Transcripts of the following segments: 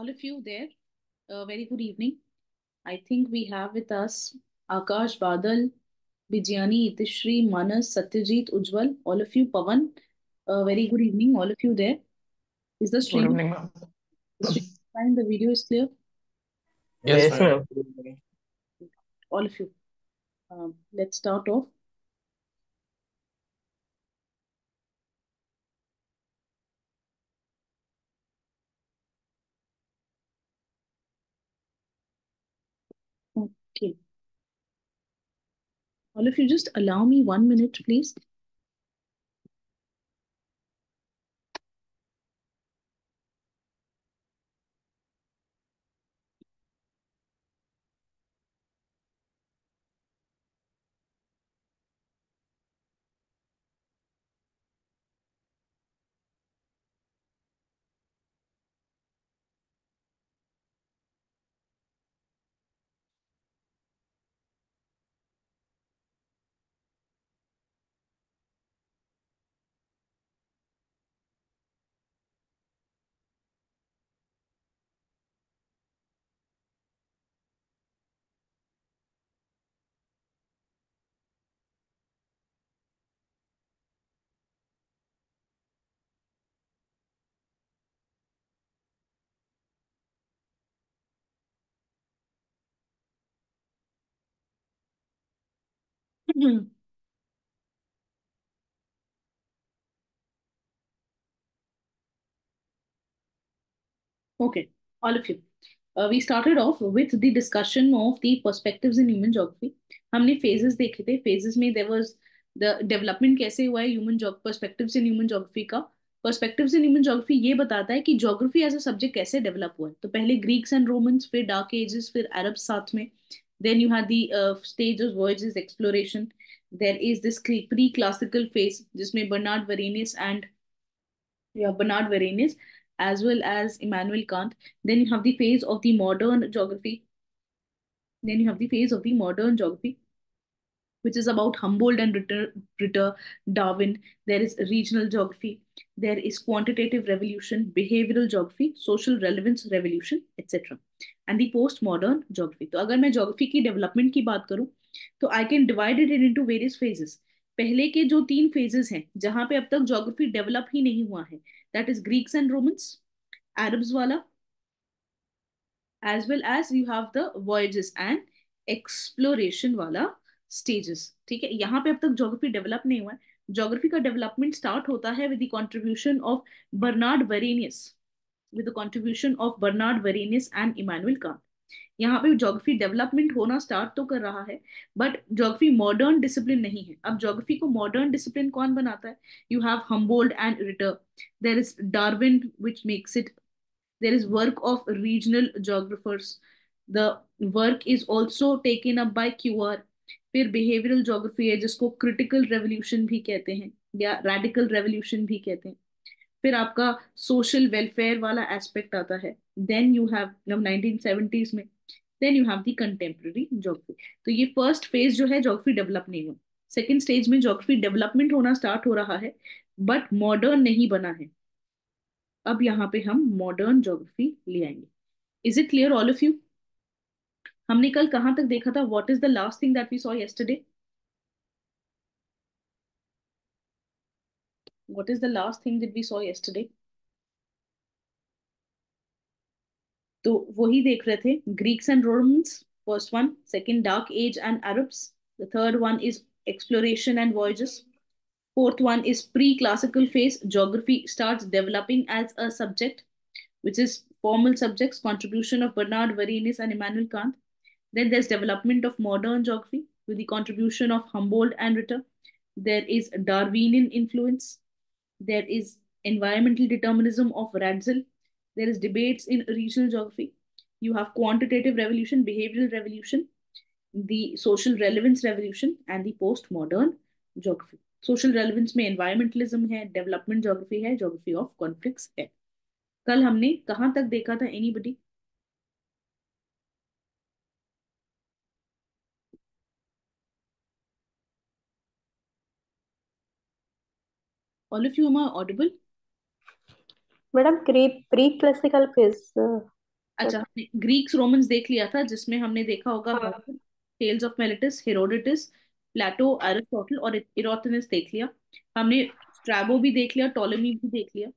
all of you there. A very good evening. I think we have with us Akash, Badal, Bijayani, Itishri, Manas, Satyajit, Ujwal, all of you, Pavan. A very good evening, all of you there. Is the Good stream, evening, ma'am. the stream fine? The video is clear? Yes, Yes, ma'am. All of you. Um, let's start off. All of you, just allow me one minute, please. Okay, all of you. Uh, we started off with the discussion of the perspectives in human geography. हमने phases देखे थे phases में there was the development कैसे हुआ है human geog perspectives in human geography का perspectives in human geography ये बताता है कि geography as a subject कैसे develop हुआ है तो पहले Greeks and Romans फिर Dark Ages फिर Arabs साथ में then you had the uh, stage of voyages exploration there is this pre-classical phase जिसमें Bernard Varanus and yeah Bernard Varanus as well as Immanuel Kant. Then you have the phase of the modern geography. Then you have the phase of the modern geography, Which is about Humboldt and Ritter, Ritter, Darwin. There is regional geography. There is quantitative revolution, behavioral geography, social relevance revolution, etc. And the postmodern geography. तो अगर मैं geography की development की बात करूँ तो I can divide it into various phases. पहले के जो तीन phases हैं जहाँ पे अब तक geography develop ही नहीं हुआ है that is Greeks and Romans, Arabs wala, as well as you have the voyages and exploration वाला stages, ठीक है? यहाँ पे अब तक geography डेवलप नहीं हुआ है। Geography का डेवलपमेंट स्टार्ट होता है with the contribution of Bernard Varanus with the contribution of Bernard Varanus and Immanuel Kant. यहाँ पे ज्योग्राफी डेवलपमेंट होना स्टार्ट तो कर रहा है बट ज्योग्राफी मॉडर्न डिसिप्लिन नहीं है। अब ज्योग्राफी को मॉडर्न डिसिप्लिन कौन बनाता है? You have Humboldt and Ritter there is Darwin which makes it there is work of regional geographers the work is also taken up by Q R फिर behavioural geography है, जिसको critical revolution भी कहते हैं, या रेडिकल रेवोल्यूशन भी कहते हैं। फिर आपका सोशल वेलफेयर वाला एस्पेक्ट आता है। Then you have nineteen seventies में then you have the contemporary geography तो ये फ़र्स्ट फ़ेज़ जो है जोग्राफी डेवलप नहीं हुआ। सेकेंड स्टेज में जोग्राफी डेवलपमेंट होना स्टार्ट हो रहा है बट मॉडर्न नहीं बना है। अब यहाँ पे हम मॉडर्न जोग्राफी ले आएँगे। Is it clear all of you हमने कल कहाँ तक देखा था? What is the last thing that we saw yesterday what is the last thing that we saw yesterday तो वही देख रहे थे Greeks and Rome first one second dark age and Arabs third one is exploration and voyages fourth one is pre classical phase geography start developing as a subject which is formal subject contribution of Bernard Varenius and Immanuel Kant then there's development of modern geography with the contribution of humboldt and ritter there is darwinian influence there is environmental determinism of Ratzel. There is debates in regional geography. You have quantitative revolution, behavioral revolution, the social relevance revolution, and the postmodern geography. Social relevance में environmentalism है, development geography है, geography of conflicts है. कल हमने कहाँ तक देखा था anybody? All of you am I audible? Pre classical phase. uh, अच्छा हमने ग्रीक्स रोमन्स देख लिया था जिसमें हमने देखा होगा Thales of Miletus Herodotus Plato Aristotle और इरोटनस देख लिया। हमने स्ट्रैबो भी देख लिया टॉलेमी भी देख लिया।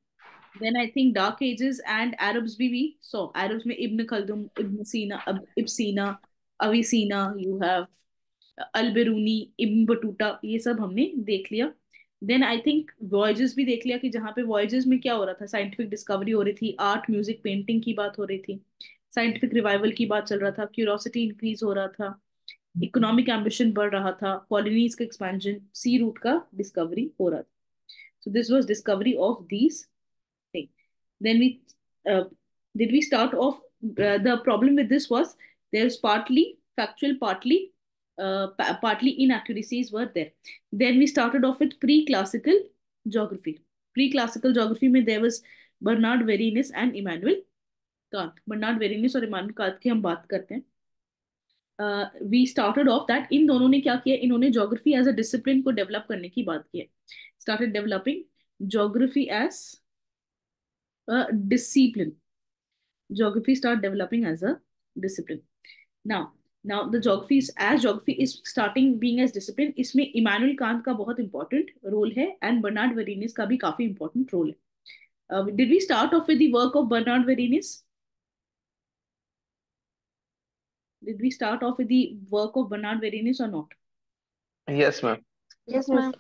Then I think dark ages and Arabs भी वी सो अरब्स में Ibn Khaldun Ibn Sina इब्सीना Avicenna you have Alberuni Ibn Battuta ये सब हमने देख लिया। देन आई थिंक वॉयजेस भी देख लिया कि जहाँ पे वॉयजेस में क्या हो रहा था? साइंटिफिक डिस्कवरी हो रही थी आर्ट म्यूज़िक पेंटिंग की बात हो रही थी। साइंटिफिक रिवाइवल की बात चल रहा था क्यूरोसिटी इंक्रीज हो रहा था इकोनॉमिक एम्बिशन बढ़ रहा था कॉलोनीज का एक्सपेंशन सी रूट का डिस्कवरी हो रहा था। This was discovery of these things. Then we uh, did we start off uh, the problem with this was there's partly factual partly uh, pa- partly inaccuracies were there then we started off with pre-classical geography pre-classical geography में there was bernard Varinus and Immanuel Kant bernard Varinus और Immanuel Kant की हम बात करते हैं we started off that इन दोनों ने क्या किया इन्होंने ज्योग्राफी एज अ डिसिप्लिन को डेवलप करने की बात की है started developing geography as a discipline geography start developing as a discipline now now the geography as geography is starting being as discipline इसमें इमानुअल कांत का बहुत इंपॉर्टेंट रोल है एंड बर्नार्ड वेरिनिस का भी काफ़ी इंपॉर्टेंट रोल है did we start off with the work of Bernard Varenius Did we start off with the work of Bernard Verinis or not? Yes, ma'am. Yes ma'am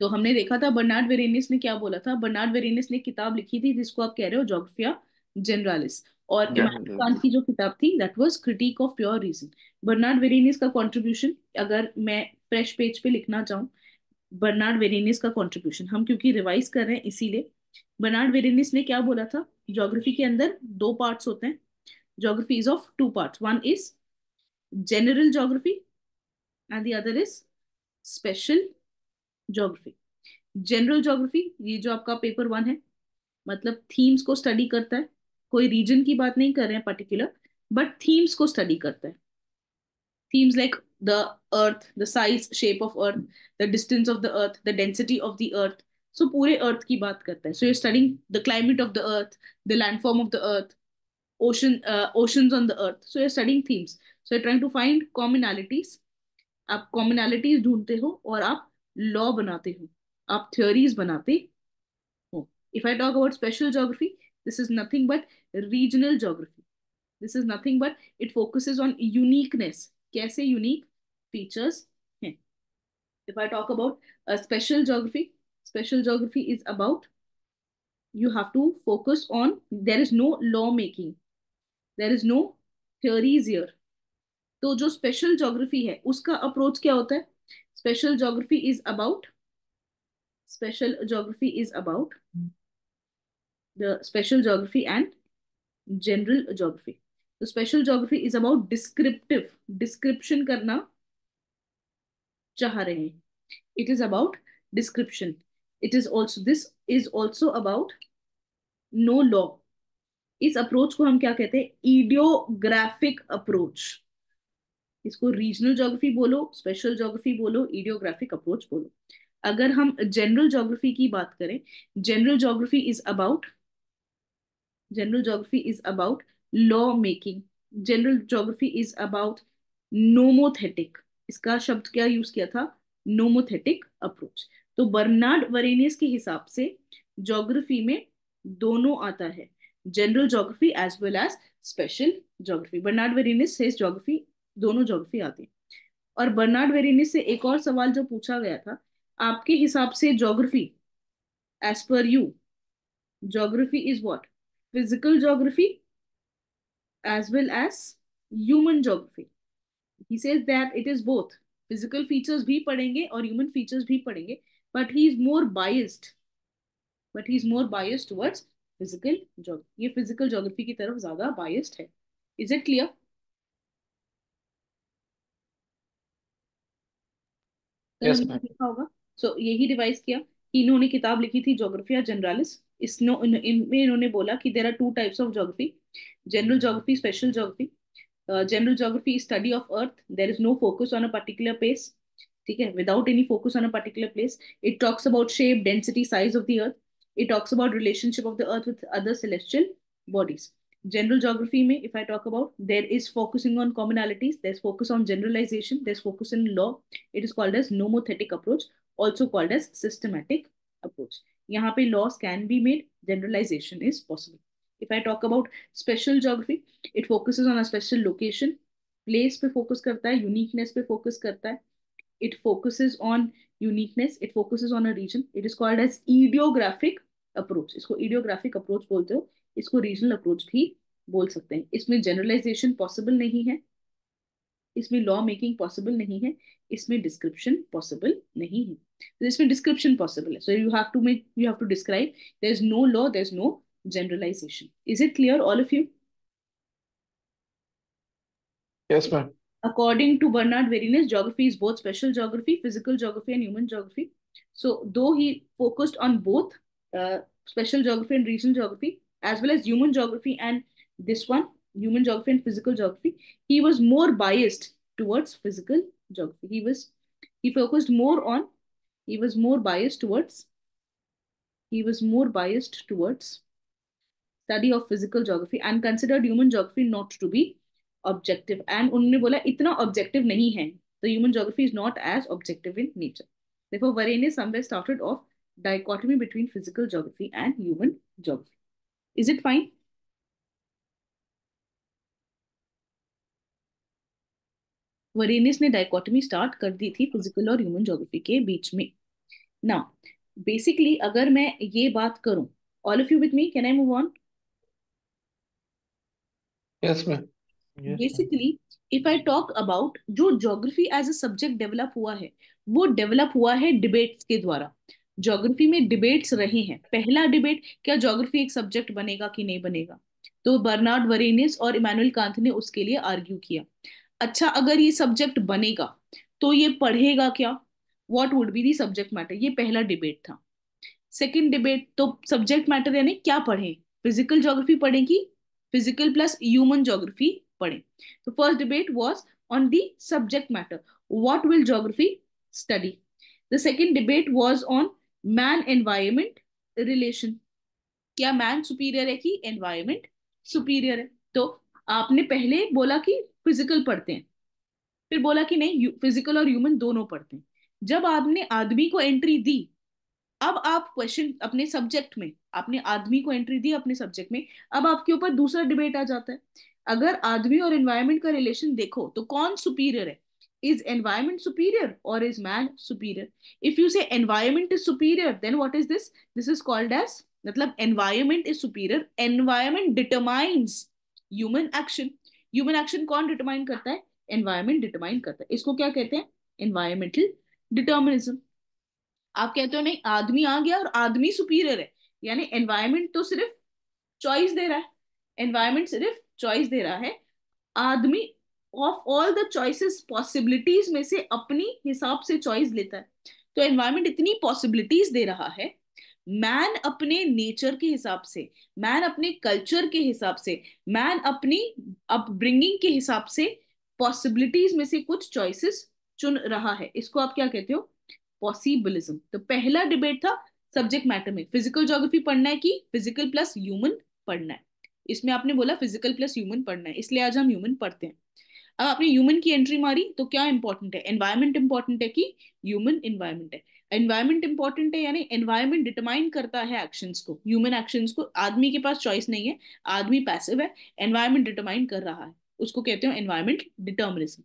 तो हमने देखा था Bernard वेरेनिस ने क्या बोला था बर्नार्ड वेरेनिस ने किताब लिखी थी जिसको आप कह रहे हो जोग्राफिया जनरालिस और. कांत की जो किताब थी that was critique of pure reason Bernard Varenius का कंट्रीब्यूशन अगर मैं फ्रेश पेज पे लिखना चाहूँ बर्नार्ड वेरेनिस का कंट्रीब्यूशन हम क्योंकि रिवाइज कर रहे हैं इसीलिए। बर्नार्ड वेरेनिस ने क्या बोला था? ज्योग्राफी के अंदर दो पार्ट्स होते हैं। Geography is of two parts one is general geography and the other is special geography. General geography ये जो आपका पेपर वन है मतलब थीम्स को स्टडी करता है। कोई रीजन की बात नहीं कर रहे हैं पर्टिकुलर बट थीम्स को स्टडी करता है। Themes like the earth the size shape of earth the distance of the earth the density of the earth so पूरे अर्थ की बात करता है। So you studying the climate of the earth the landform of the earth ocean uh, oceans on the earth. So you're studying themes. So you're trying to find commonalities आप commonalities ढूंढते हो और आप law बनाते हो। आप theories बनाते हो। If I talk about special geography this is nothing but regional geography this is nothing but it focuses on uniqueness कैसे unique features हैं if I talk about a special geography special geography is about you have to focus on there is no law making there is no theories here तो जो special geography है उसका approach क्या होता है special geography is about special geography is about special geography and general geography तो special geography is about descriptive description करना चाह रहे हैं। It is about description it is also this is also about no law इस approach को हम क्या कहते हैं? ईडियोग्राफिक अप्रोच इसको रीजनल ज्योग्राफी बोलो स्पेशल ज्योग्राफी बोलो ईडियोग्राफिक अप्रोच बोलो। अगर हम जनरल ज्योग्राफी की बात करें general geography is about general geography is about law making general geography is about nomothetic इसका शब्द क्या यूज़ किया था? नोमोथेटिक अप्रोच तो बर्नार्ड वरेनियस के हिसाब से ज्योग्राफी में दोनों आता है। General geography as well as special geography Bernard Varenius से ज्योग्राफी दोनों ज्योग्राफी आती है। और बर्नार्ड वेरिनिस से एक और सवाल जो पूछा गया था, आपके हिसाब से ज्योग्राफी एज पर you geography is what physical geography as well as human geography he says that it is both physical features भी पढ़ेंगे और human features भी पढ़ेंगे but he is more biased but he is more biased towards physical geography ये physical geography की तरफ़ ज़्यादा biased है is it clear Yes, ma'am. देखा होगा सो so, यही रिवाइज किया कि इन्होंने किताब लिखी थी जोग्राफिया जनरलिस इसने इनमें इन्होंने बोला कि there are two types of geography general geography special geography general geography study of earth there is no focus on a particular place ठीक है? Without any focus on a particular place it talks about shape density size of the earth it talks about relationship of the earth with other celestial bodies general geography में if I talk about there is focusing on commonalities there focus on generalisation there focus in law it is called as nomothetic approach also called as systematic approach यहाँ पे laws can be made generalisation is possible if I talk about special geography it focus on special location place पे focus करता है uniqueness पे focus करता है. It focus on uniqueness it focus on a region it is called as idiographic approach इसको idiographic approach बोलते हो, इसको रीजनल अप्रोच भी बोल सकते हैं. इसमें जनरलाइजेशन पॉसिबल नहीं है. इसमें लॉ मेकिंग पॉसिबल नहीं है इसमें डिस्क्रिप्शन पॉसिबल नहीं है तो इसमें डिस्क्रिप्शन पॉसिबल है so you have to make you have to describe there is no law there is no generalization is it clear all of you yes ma'am according to bernard Verines, geography is both special geography physical geography and human geography so though he focused on both uh, special geography and regional geography as well as human geography and this one human geography and physical geography he was more biased towards physical geography he was he focused more on he was more biased towards he was more biased towards study of physical geography and considered human geography not to be objective and उन्होंने बोला इतना objective नहीं है the human geography is not as objective in nature therefore Varene somewhere started off dichotomy between physical geography and human geography is it fine वरेनिस ने dichotomy start कर दी थी physical और ह्यूमन ज्योग्राफी के बीच में। ना बेसिकली अगर मैं ये बात करूँ all of you with me can I move on ma'am. Yes, basically if I talk about जो geography as a subject develop हुआ है वो डेवलप हुआ है डिबेट्स के द्वारा। ज्योग्राफी में डिबेट्स रहे हैं। पहला डिबेट क्या ज्योग्राफी एक सब्जेक्ट बनेगा कि नहीं बनेगा? तो बर्नार्ड वरेनियस और इमानुअल कांत ने उसके लिए आर्ग्यू किया। अच्छा अगर ये सब्जेक्ट बनेगा तो ये पढ़ेगा क्या? What would be the subject matter ये पहला डिबेट था। सेकेंड डिबेट तो सब्जेक्ट मैटर यानी क्या पढ़ें? फ़िज़िकल ज्योग्राफी पढ़ेगी? फ़िज़िकल प्लस ह्यूमन ज्योग्राफी पढ़ें। तो first debate was on the subject matter what will geography study the second debate was on man environment relation क्या मैन सुपीरियर है कि एनवायरमेंट सुपीरियर है? तो आपने पहले बोला कि फ़िज़िकल पढ़ते हैं। फिर बोला कि नहीं फ़िज़िकल और ह्यूमन दोनों पढ़ते हैं। जब आपने आदमी को एंट्री दी, अब आप क्वेश्चन अपने सब्जेक्ट में, आपने आदमी को एंट्री दी अपने सब्जेक्ट में, अब आपके ऊपर दूसरा डिबेट आ जाता है। अगर आदमी और एनवायरमेंट का रिलेशन देखो तो कौन सुपीरियर है? इज़ एनवायरमेंट सुपीरियर और is man superior if you say environment is superior then what is this this is called as मतलब environment is superior environment determines human action. Human action कौन determine करता है? Environment determine करता है। इसको क्या कहते हैं? Environmental determinism. आप कहते हो, नहीं, आदमी आ गया और आदमी सुपीरियर है। यानी एनवायरमेंट तो सिर्फ़ चॉइस दे रहा है। एनवायरमेंट सिर्फ़ चॉइस दे रहा है। आदमी of all the choices possibilities में से अपनी हिसाब से चॉइस लेता है। तो एनवायरमेंट इतनी पॉसिबिलिटीज दे रहा है मैन अपने नेचर के हिसाब से मैन अपने कल्चर के हिसाब से मैन अपनी अपब्रिंगिंग के हिसाब से पॉसिबिलिटीज में से कुछ चॉइसेस चुन रहा है। इसको आप क्या कहते हो? पॉसिबिलिज्म तो पहला डिबेट था सब्जेक्ट मैटर में। फ़िज़िकल ज्योग्राफी पढ़ना है कि फ़िज़िकल प्लस ह्यूमन पढ़ना है? इसमें आपने बोला फ़िज़िकल प्लस ह्यूमन पढ़ना है, इसलिए आज हम ह्यूमन पढ़ते हैं। अब आपने ह्यूमन की एंट्री मारी तो क्या इंपॉर्टेंट है? एनवायरमेंट इंपॉर्टेंट है कि ह्यूमन एनवायरमेंट है? एनवायरमेंट इंपॉर्टेंट है यानी एनवायरमेंट डिटरमाइन करता है एक्शंस को। ह्यूमन एक्शंस को, आदमी के पास चॉइस नहीं है, आदमी पैसिव है एनवायरमेंट डिटरमाइन कर रहा है। उसको कहते हो एनवायरमेंट डिटर्मिनिज्म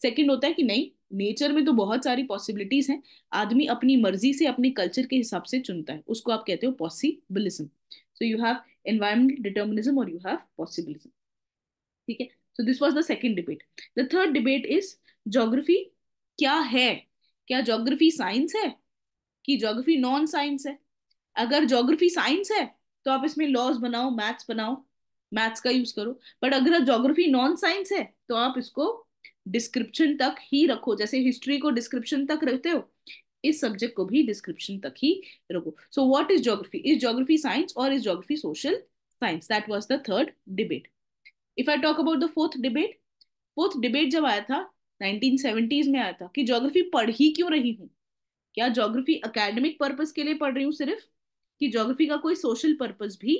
सेकेंड होता है कि नहीं नेचर में तो बहुत सारी पॉसिबिलिटीज हैं। आदमी अपनी मर्ज़ी से, अपने कल्चर के हिसाब से चुनता है। उसको आप कहते हो possibilism so you have environmental determinism और यू हैव पॉसिबिलिज्म ठीक है? So this was the second debate the third debate is geography क्या है? क्या ज्योग्राफी साइंस है? कि ज्योग्राफी नॉन साइंस है? अगर ज्योग्राफी साइंस है तो आप इसमें लॉज बनाओ मैथ्स बनाओ मैथ्स का यूज़ करो। बट अगर ज्योग्राफी नॉन साइंस है तो आप इसको डिस्क्रिप्शन तक ही रखो। जैसे हिस्ट्री को डिस्क्रिप्शन तक रखते हो, इस सब्जेक्ट को भी डिस्क्रिप्शन तक ही रखो। So what is geography is geography science और is geography social science that was the third debate if I talk about the fourth debate fourth debate जब आया था 1970s में आया था कि ज्योग्राफी पढ़ ही क्यों रही हूँ क्या ज्योग्राफी एकेडमिक पर्पस के लिए पढ़ रही हूँ सिर्फ़ कि ज्योग्राफी का कोई सोशल पर्पस भी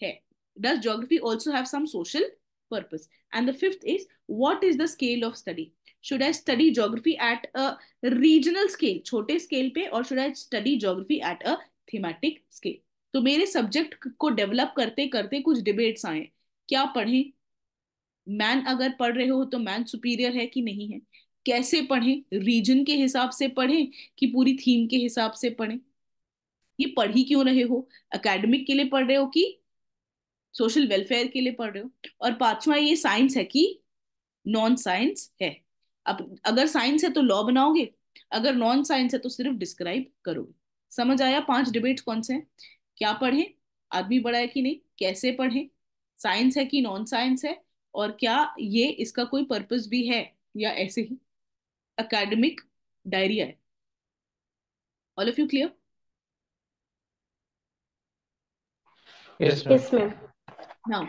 है does geography also have some social purpose and the fifth is what is the scale of study should i study geography at a regional scale छोटे scale पे or should i study geography at a thematic scale तो मेरे subject को develop करते करते कुछ debates आए क्या पढ़ें मैन अगर पढ़ रहे हो तो मैन सुपीरियर है कि नहीं है? कैसे पढ़ें? रीजन के हिसाब से पढ़ें कि पूरी थीम के हिसाब से पढ़ें? ये पढ़ ही क्यों रहे हो? एकेडमिक के लिए पढ़ रहे हो कि सोशल वेलफेयर के लिए पढ़ रहे हो? और पांचवा ये साइंस है कि नॉन साइंस है। अब अगर साइंस है तो लॉ बनाओगे? अगर नॉन साइंस है तो सिर्फ़ डिस्क्राइब करोगे। समझ आया? पाँच डिबेट कौन से हैं? क्या पढ़ें? आदमी बड़ा है कि नहीं? कैसे पढ़ें? साइंस है कि नॉन साइंस है? और क्या ये इसका कोई पर्पस भी है? या ऐसे ही अकेडमिक डायरिया है। All of you clear yes ma'am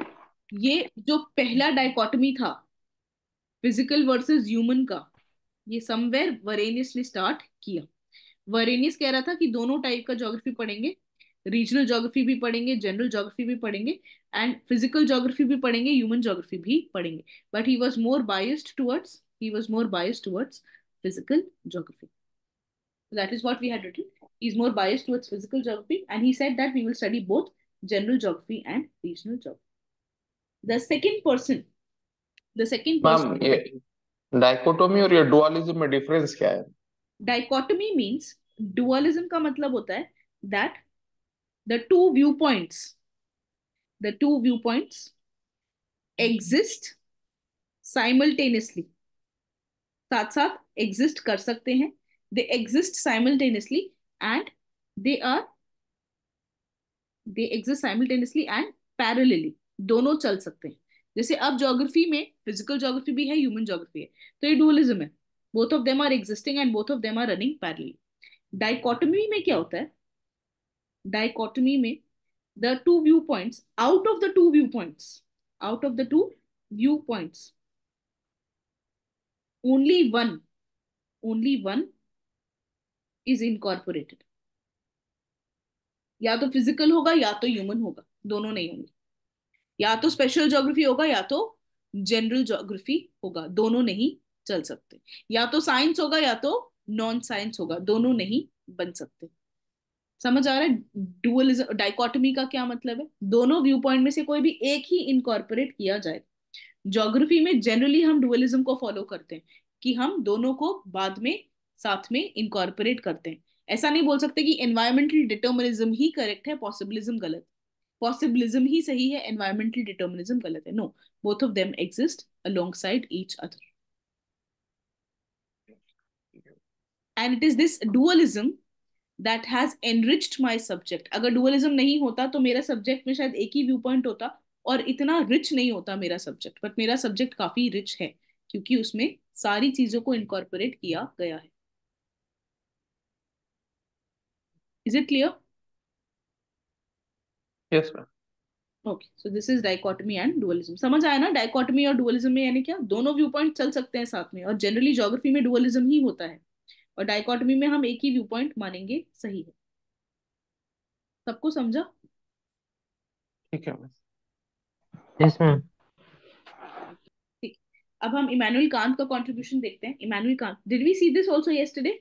ये जो पहला डायकोटमी था फ़िज़िकल वर्सेस ह्यूमन का ये समवेयर वरेनियस ने स्टार्ट किया। वरेनियस कह रहा था कि दोनों टाइप का ज्योग्राफी पढ़ेंगे रीजनल ज्योग्राफी भी पढ़ेंगे जनरल ज्योग्राफी भी पढ़ेंगे एंड फ़िज़िकल ज्योग्राफी भी पढ़ेंगे ह्यूमन ज्योग्राफी भी पढ़ेंगे. But he was more biased towards he was more biased towards physical geography that is what we had written is more biased towards physical geography and he said that we will study both general geography and regional geography the second person the second person dichotomy और dualism में difference क्या है? Dichotomy means dualism का मतलब होता है that the two viewpoints, the two viewpoints exist simultaneously. साथ साथ एग्जिस्ट कर सकते हैं। They exist simultaneously and they are they exist simultaneously and parallelly दोनों चल सकते हैं। जैसे अब ज्योग्राफी में फ़िज़िकल ज्योग्राफी भी है ह्यूमन ज्योग्राफी है। तो ये डुअलिज्म है। Both of them are existing and both of them are running parallelly dichotomy में क्या होता है? डाइकोटमी में the two viewpoints out of the two viewpoints out of the two viewpoints only one only one is incorporated. या तो physical होगा, या तो ह्यूमन होगा, दोनों नहीं होंगे। या तो स्पेशल ज्योग्राफी होगा, या तो जनरल ज्योग्राफी होगा, दोनों नहीं चल सकते। या तो साइंस होगा, या तो नॉन साइंस होगा, दोनों नहीं बन सकते। समझ आ रहा है? डुअलिज्म डाइकोटमी का क्या मतलब है? दोनों व्यू पॉइंट में से कोई भी एक ही इनकॉर्पोरेट किया जाए। ज्योग्राफी में जनरली हम डुअलिज्म को फॉलो करते हैं कि हम दोनों को बाद में, साथ में इनकॉर्पोरेट करते हैं। ऐसा नहीं बोल सकते कि एनवायरमेंटल डिटर्मिनिज्म ही करेक्ट है पॉसिबिलिज्म गलत। पॉसिबिलिज्म ही सही है एनवायरमेंटल डिटर्मिनिज्म गलत है। No both of them exist alongside each other and it is this dualism that has enriched my subject अगर डुअलिज्म नहीं होता तो मेरा सब्जेक्ट में शायद एक ही व्यू पॉइंट होता और इतना रिच नहीं होता मेरा सब्जेक्ट बट मेरा सब्जेक्ट काफ़ी रिच है क्योंकि उसमें सारी चीज़ों को इनकॉर्पोरेट किया गया है. Is it clear yes ma'am okay so this is dichotomy and dualism समझ आया ना? डाइकोटमी और डुअलिज्म में यानी क्या? दोनों व्यू पॉइंट चल सकते हैं साथ में और जनरली ज्योग्राफी में डुअलिज्म ही होता है। और डाइकोटमी में हम एक ही व्यू पॉइंट मानेंगे सही है। सबको समझा? ठीक है मैम यस मैम अब हम इमानुअल कांत का कंट्रीब्यूशन देखते हैं। Immanuel Kant did we see this also yesterday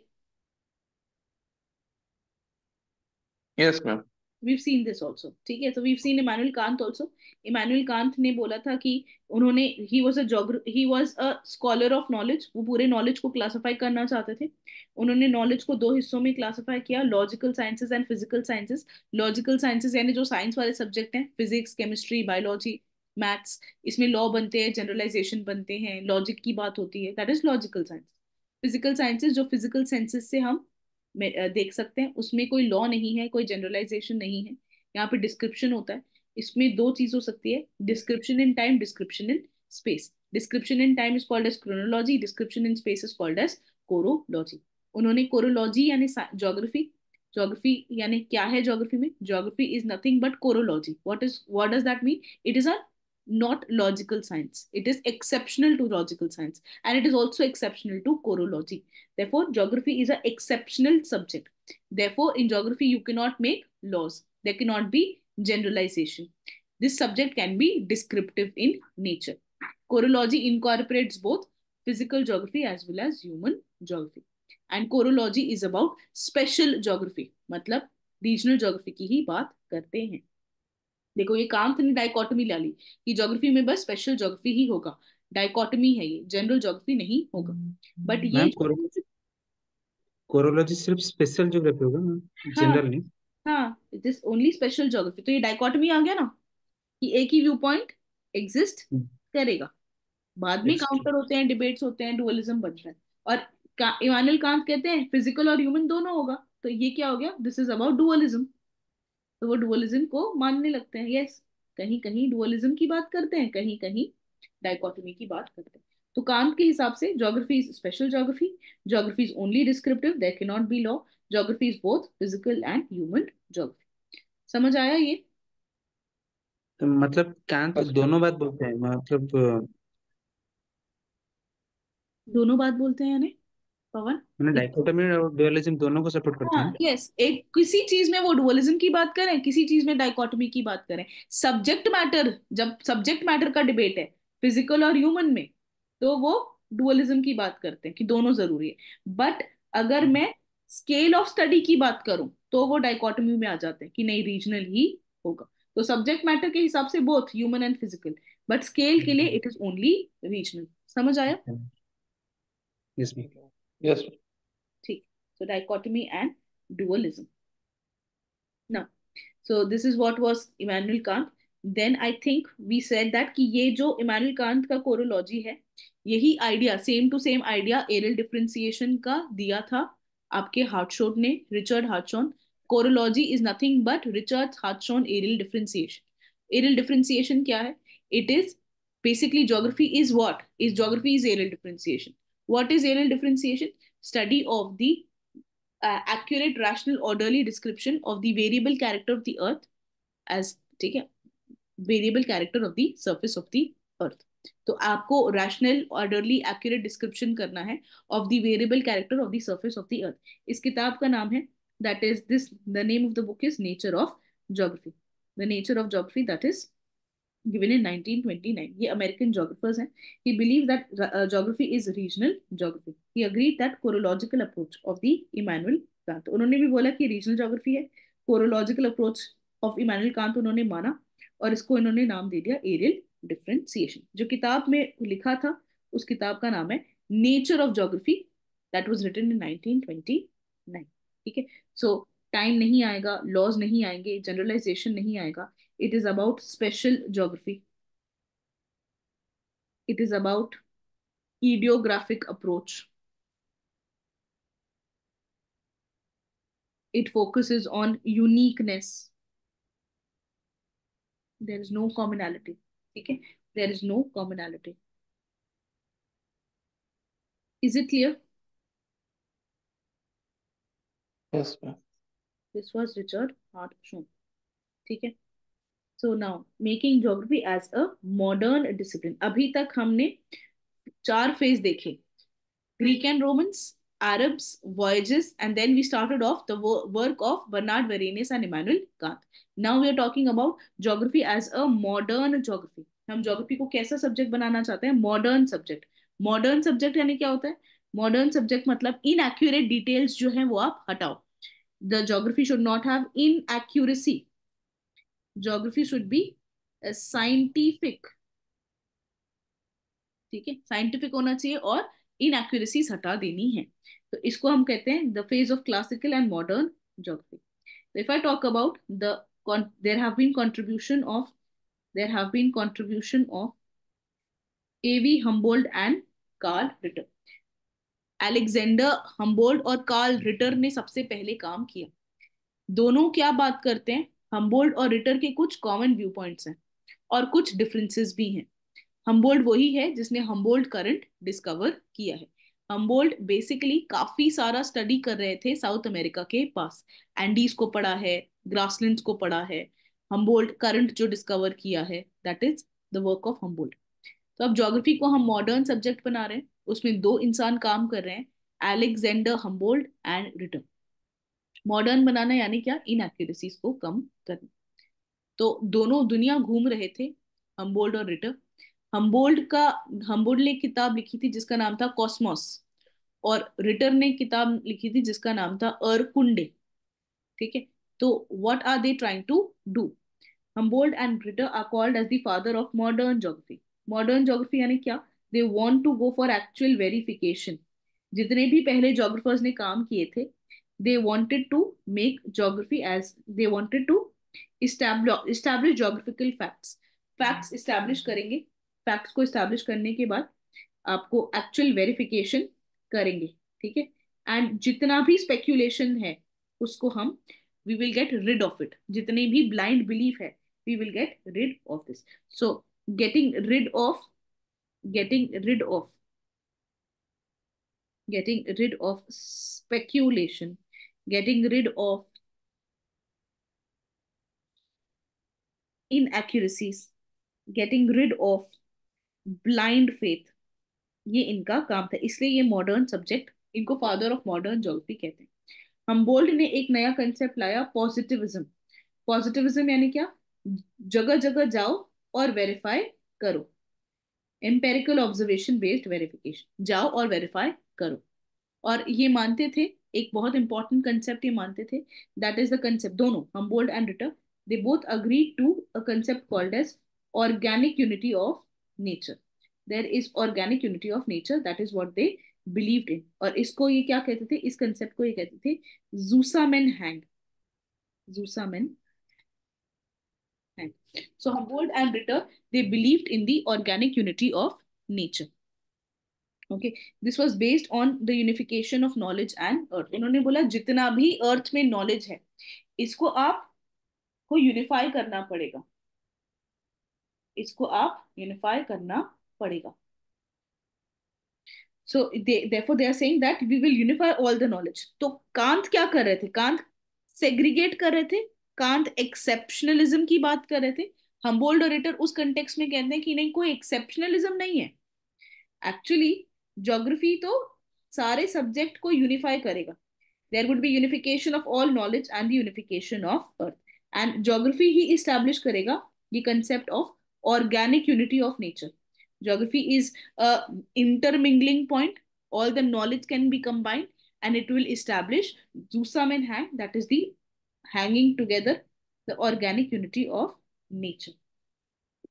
yes ma'am we've seen this also. ठीक है? तो we've seen Immanuel Kant also. Immanuel Kant ने बोला था कि उन्होंने, he was a geogra- he was a scholar of knowledge. वो पूरे knowledge को क्लासिफाई करना चाहते थे। उन्होंने knowledge को दो हिस्सों में क्लासिफाई किया logical sciences and physical sciences logical sciences यानी जो साइंस वाले सब्जेक्ट हैं फिजिक्स केमिस्ट्री बायोलॉजी मैथ्स इसमें लॉ बनते हैं जनरलाइजेशन बनते हैं लॉजिक की बात होती है। That is logical science physical sciences जो फ़िज़िकल सेंसेस से हम देख सकते हैं। उसमें कोई लॉ नहीं है, कोई जनरलाइजेशन नहीं है। यहाँ पे डिस्क्रिप्शन होता है। इसमें दो चीज़ हो सकती है। Description in time description in space description in time is called as chronology description in space is called as chorology उन्होंने कोरोलॉजी यानी ज्योग्राफी ज्योग्राफी यानी क्या है ज्योग्राफी में? Geography is nothing but chorology what is what does that mean it is a not logical science it is exceptional to logical science and it is also exceptional to chorology therefore geography is an exceptional subject therefore in geography you cannot make laws there cannot be generalization this subject can be descriptive in nature chorology incorporates both physical geography as well as human geography and chorology is about special geography मतलब regional geography की ही बात करते हैं देखो ये काम ने डाइकोटमी ला ली कि ज्योग्राफी में बस स्पेशल ज्योग्राफी ही होगा। डाइकोटमी है ये जनरल ज्योग्राफी नहीं होगा। बट ये कोरोलॉजी कोरोलॉजी सिर्फ़ स्पेशल ज्योग्राफी होगा जनरल नहीं? हाँ it is only special geography तो ये डाइकोटमी आ गया ना? कि एक ही व्यू पॉइंट एग्जिस्ट करेगा। बाद में काउंटर होते हैं डिबेट्स होते हैं डुअलिज्म बनता है। और का, इमानुएल कांत कहते हैं फ़िज़िकल और ह्यूमन दोनों होगा। तो ये क्या हो गया? दिस इज़ अबाउट डुअलिज्म तो वो डुअलिज्म को मानने लगते हैं। यस कहीं कहीं डुअलिज्म की बात करते हैं कहीं कहीं डाइकोटमी की बात करते हैं। तो कांत के हिसाब से geography is special geography geography is only descriptive there can not be law geography is both physical and human geography समझ आया ये? तो मतलब कांत अच्छा। दोनों बात बोलते हैं मतलब दोनों बात बोलते हैं यानी? पवन? मैंने डाइकोटमी और डुअलिज्म दोनों को सपोर्ट करते हाँ यस एक किसी चीज़ में वो डुअलिज्म की बात करें किसी चीज़ में डाइकोटमी की बात करें। सब्जेक्ट मैटर जब सब्जेक्ट मैटर का डिबेट है फ़िज़िकल और ह्यूमन में तो वो डुअलिज्म की बात करते हैं कि दोनों ज़रूरी है। बट अगर मैं स्केल ऑफ़ स्टडी की बात करूँ तो वो डाइकोटमी में आ जाते हैं कि नहीं रीजनल ही होगा। तो सब्जेक्ट मैटर के हिसाब से both human and physical but scale के लिए इट इज़ ओनली रीजनल समझ आया? Yes ma'am Yes. ठीक so dichotomy and dualism now so this is what was Immanuel Kant then I think we said that कि ये जो Immanuel Kant का chorology है यही idea same to same idea areal differentiation का दिया था आपके हार्टशोट ने Richard Hartshorne chorology is nothing but Richard Hartshorne areal differentiation areal differentiation क्या है it is basically geography is what is geography is aerial differentiation what is aerial differentiation study of the uh, accurate rational orderly description of the variable character of the earth as ठीक है variable character of the surface of the earth तो आपको rational orderly accurate description करना है of the variable character of the surface of the earth इस किताब का नाम है that is this the name of the book is nature of geography the nature of geography that is given in 1929 ये American geographers हैं he believed that uh, geography is regional geography he agreed that chorological approach of the Immanuel Kant उन्होंने भी बोला कि regional geography है chorological approach of Immanuel Kant उन्होंने माना और इसको इन्होंने नाम दे दिया aerial differentiation जो किताब में लिखा था उस किताब का नाम है nature of geography that was written in 1929 ठीक है so टाइम नहीं आएगा लॉज नहीं आएँगे जनरलाइजेशन नहीं आएगा it is about special geography it is about ideographic approach it focuses on uniqueness there is no commonality okay there is no commonality is it clear Yes, ma'am. this was richard hartshorn ठीक है so now making geography as a modern discipline अभी तक हमने चार phase देखे Greek and Romans Arabs, voyages, and then we started off the wo- work of Bernard Berenice and Immanuel Kant. Now we are talking about geography as a modern geography. हम geography को कैसा subject बनाना चाहते हैं modern subject modern subject यानी क्या होता है modern subject मतलब इनएक्यूरेट डिटेल्स जो है वो आप हटाओ the geography should not have inaccuracy geography should be a scientific. ठीक है? साइंटिफिक होना चाहिए और इनएक्यूरेसीज हटा देनी है। तो इसको हम कहते हैं the phase of classical and modern geography if I talk about the there have been contribution of there have been contribution of A V Humboldt and Carl Ritter Alexander Humboldt और Carl Ritter ने सबसे पहले काम किया। दोनों क्या बात करते हैं? हम्बोल्ड और रिटर के कुछ कॉमन व्यू पॉइंट्स हैं और कुछ डिफरेंसेस भी हैं। हम्बोल्ड वही है जिसने हम्बोल्ड करंट डिस्कवर किया है। हम्बोल्ड बेसिकली काफ़ी सारा स्टडी कर रहे थे साउथ अमेरिका के पास। एंडीज को पढ़ा है ग्रासलैंड को पढ़ा है। हम्बोल्ड करंट जो डिस्कवर किया है that is the work of Humboldt तो अब ज्योग्राफी को हम मॉडर्न सब्जेक्ट बना रहे हैं। उसमें दो इंसान काम कर रहे हैं Alexander Humboldt and Ritter modern बनाना यानी क्या? इन को कम करना। तो दोनों दुनिया घूम रहे थे हम्बोल्ड और रिटर हम्बोल्ड का हम्बोल्ड ने किताब लिखी थी जिसका नाम था कॉस्मोस और रिटर ने किताब लिखी थी जिसका नाम था अरकुंडे ठीक है? तो what are they trying to do Humboldt and Ritter are called as the father of modern geography modern geography यानी क्या? They want to go for actual verification जितने भी पहले जोग्राफर्स ने काम किए थे they wanted to make geography as they wanted to establish establish geographical facts facts establish करेंगे facts को establish करने के बाद आपको actual verification करेंगे ठीक है एंड जितना भी speculation है उसको हम we will get rid of it जितने भी blind belief है we will get rid of this so getting rid of getting rid of getting rid of speculation getting rid of inaccuracies, getting rid of blind faith. ये इनका काम था। इसलिए ये modern subject इनको फादर ऑफ़ मॉडर्न ज्योग्राफी कहते हैं। हम्बोल्ड ने एक नया कंसेप्ट लाया पॉजिटिविज्म पॉजिटिविज्म यानी क्या? जगह जगह जाओ और वेरीफाई करो। एम्पेरिकल ऑब्जर्वेशन बेस्ड वेरिफिकेशन जाओ और वेरीफाई करो। और ये मानते थे एक बहुत इंपॉर्टेंट कंसेप्ट ये मानते थे दैट इज़ द कंसेप्ट दोनों Humboldt and Ritter they both agree to a concept called as organic unity of nature there is organic unity of nature that is what they believed in और इसको ये क्या कहते थे? इस concept को ये कहते थे Zusammenhang Zusammenhang so Humboldt and Ritter they believed in the organic unity of nature okay this was based on the unification of knowledge and earth इन्होंने बोला जितना भी अर्थ में नॉलेज है इसको आप को यूनिफाई करना पड़ेगा। इसको आप यूनिफाई करना पड़ेगा। सो therefore they are saying that we will unify all the knowledge. तो कांत क्या कर रहे थे? कांत सेग्रीगेट कर रहे थे? कांत एक्सेप्शनलिज्म की बात कर रहे थे? हम्बोल्ड और रिटर उस कंटेक्स में कहते हैं कि नहीं कोई एक्सेप्शनलिज्म नहीं है। एक्चुअली ज्योग्राफी तो सारे सब्जेक्ट को यूनिफाई करेगा। There would be unification of all knowledge and unification of earth and geography he establish करेगा ये concept of organic unity of nature geography is a intermingling point all the knowledge can be combined and it will establish zusammen and hang that is hanging together the organic unity of nature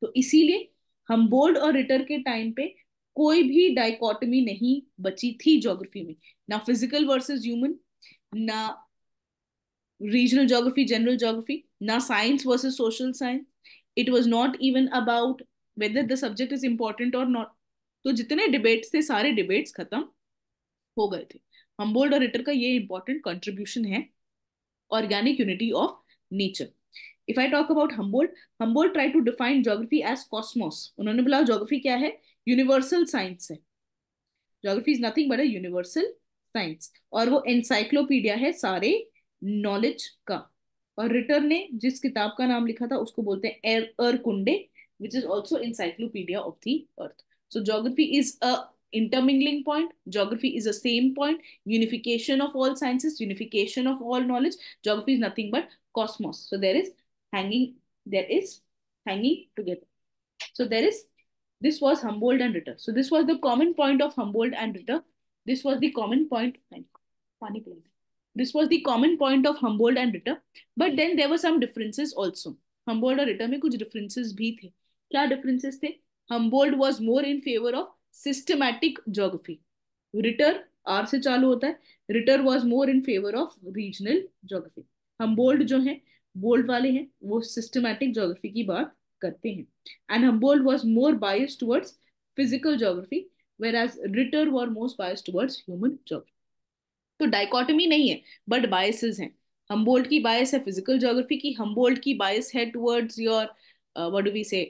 तो इसीलिए हम board और Ritter के time पे कोई भी dichotomy नहीं बची थी ज्योग्राफी में। ना फ़िज़िकल वर्सेस ह्यूमन ना रीजनल ज्योग्राफी जनरल ज्योग्राफी ना science versus social science it was not even about whether the subject is important और नॉट तो जितने डिबेट्स थे, सारे डिबेट्स खत्म हो गए थे। हम्बोल्ड और रिटर का ये इंपॉर्टेंट कंट्रीब्यूशन है organic unity of nature if I talk about Humboldt Humboldt try to define geography as cosmos उन्होंने बोला ज्योग्राफी क्या है? यूनिवर्सल साइंस है। Geography is nothing but a universal science और वो एनसाइक्लोपीडिया है सारे नॉलेज का। और रिटर ने जिस किताब का नाम लिखा था, उसको बोलते हैं Erdkunde which is also encyclopedia of the earth so geography is a intermingling point geography is a same point unification of all sciences unification of all knowledge geography is nothing but cosmos so there is hanging there is hanging together so there is this was Humboldt and Ritter. So this was the common point of Humboldt and Ritter. This was the common point. This was the common point of Humboldt and Ritter. But then there were some differences also. Humboldt और Ritter में कुछ differences भी थे. क्या differences थे? Humboldt was more in favor of systematic geography. Ritter R से चालू होता है. Ritter was more in favor of regional geography. Humboldt जो है बोल्ड वाले हैं वो सिस्टमैटिक ज्योग्राफी की बात करते हैं and Humboldt was more biased towards physical geography whereas Ritter were most biased towards human geography. तो डाइकोटमी नहीं है बट बायसेस हैं हम्बोल्ड की बायस है फ़िज़िकल ज्योग्राफी की हम्बोल्ड की बायस है towards your what do we say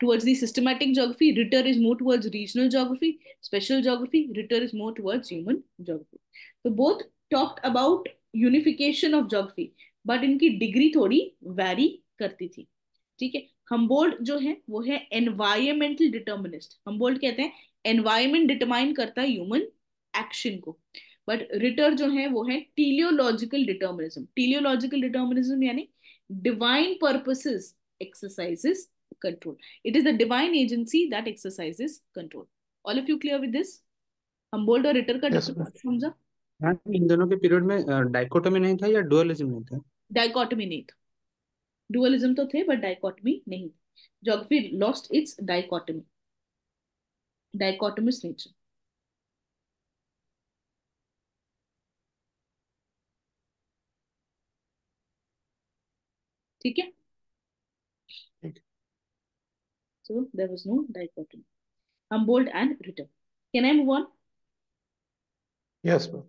towards the systematic geography ritter is more towards regional geography special geography ritter is more towards human geography so both talked about unification of geography but इनकी degree थोड़ी vary करती थी ठीक है? हम्बोल्ड जो है वो है एनवायरमेंटल डिटर्मिनिस्ट हम्बोल्ड कहते हैं एनवायरमेंट डिटरमाइन करता है ह्यूमन एक्शन को. बट रिटर जो है वो है टीलियोलॉजिकल डिटर्मिनिज्म टीलियोलॉजिकल डिटर्मिनिज्म यानी divine purposes exercises control. It is the divine agency that exercises control. All of you clear with this? Humboldt और रिटर का Yes, समझा? हाँ इन दोनों के पीरियड में डाइकोटोमी नहीं था या डुअलिज्म नहीं था? डाइकोटमी नहीं था. डुअलिज्म तो थे बट डाइकोटमी नहीं geography lost its dichotomy dichotomies nature ठीक है? So there was no dichotomy. Humboldt and Ritter. Can I move on? Yes, ma'am.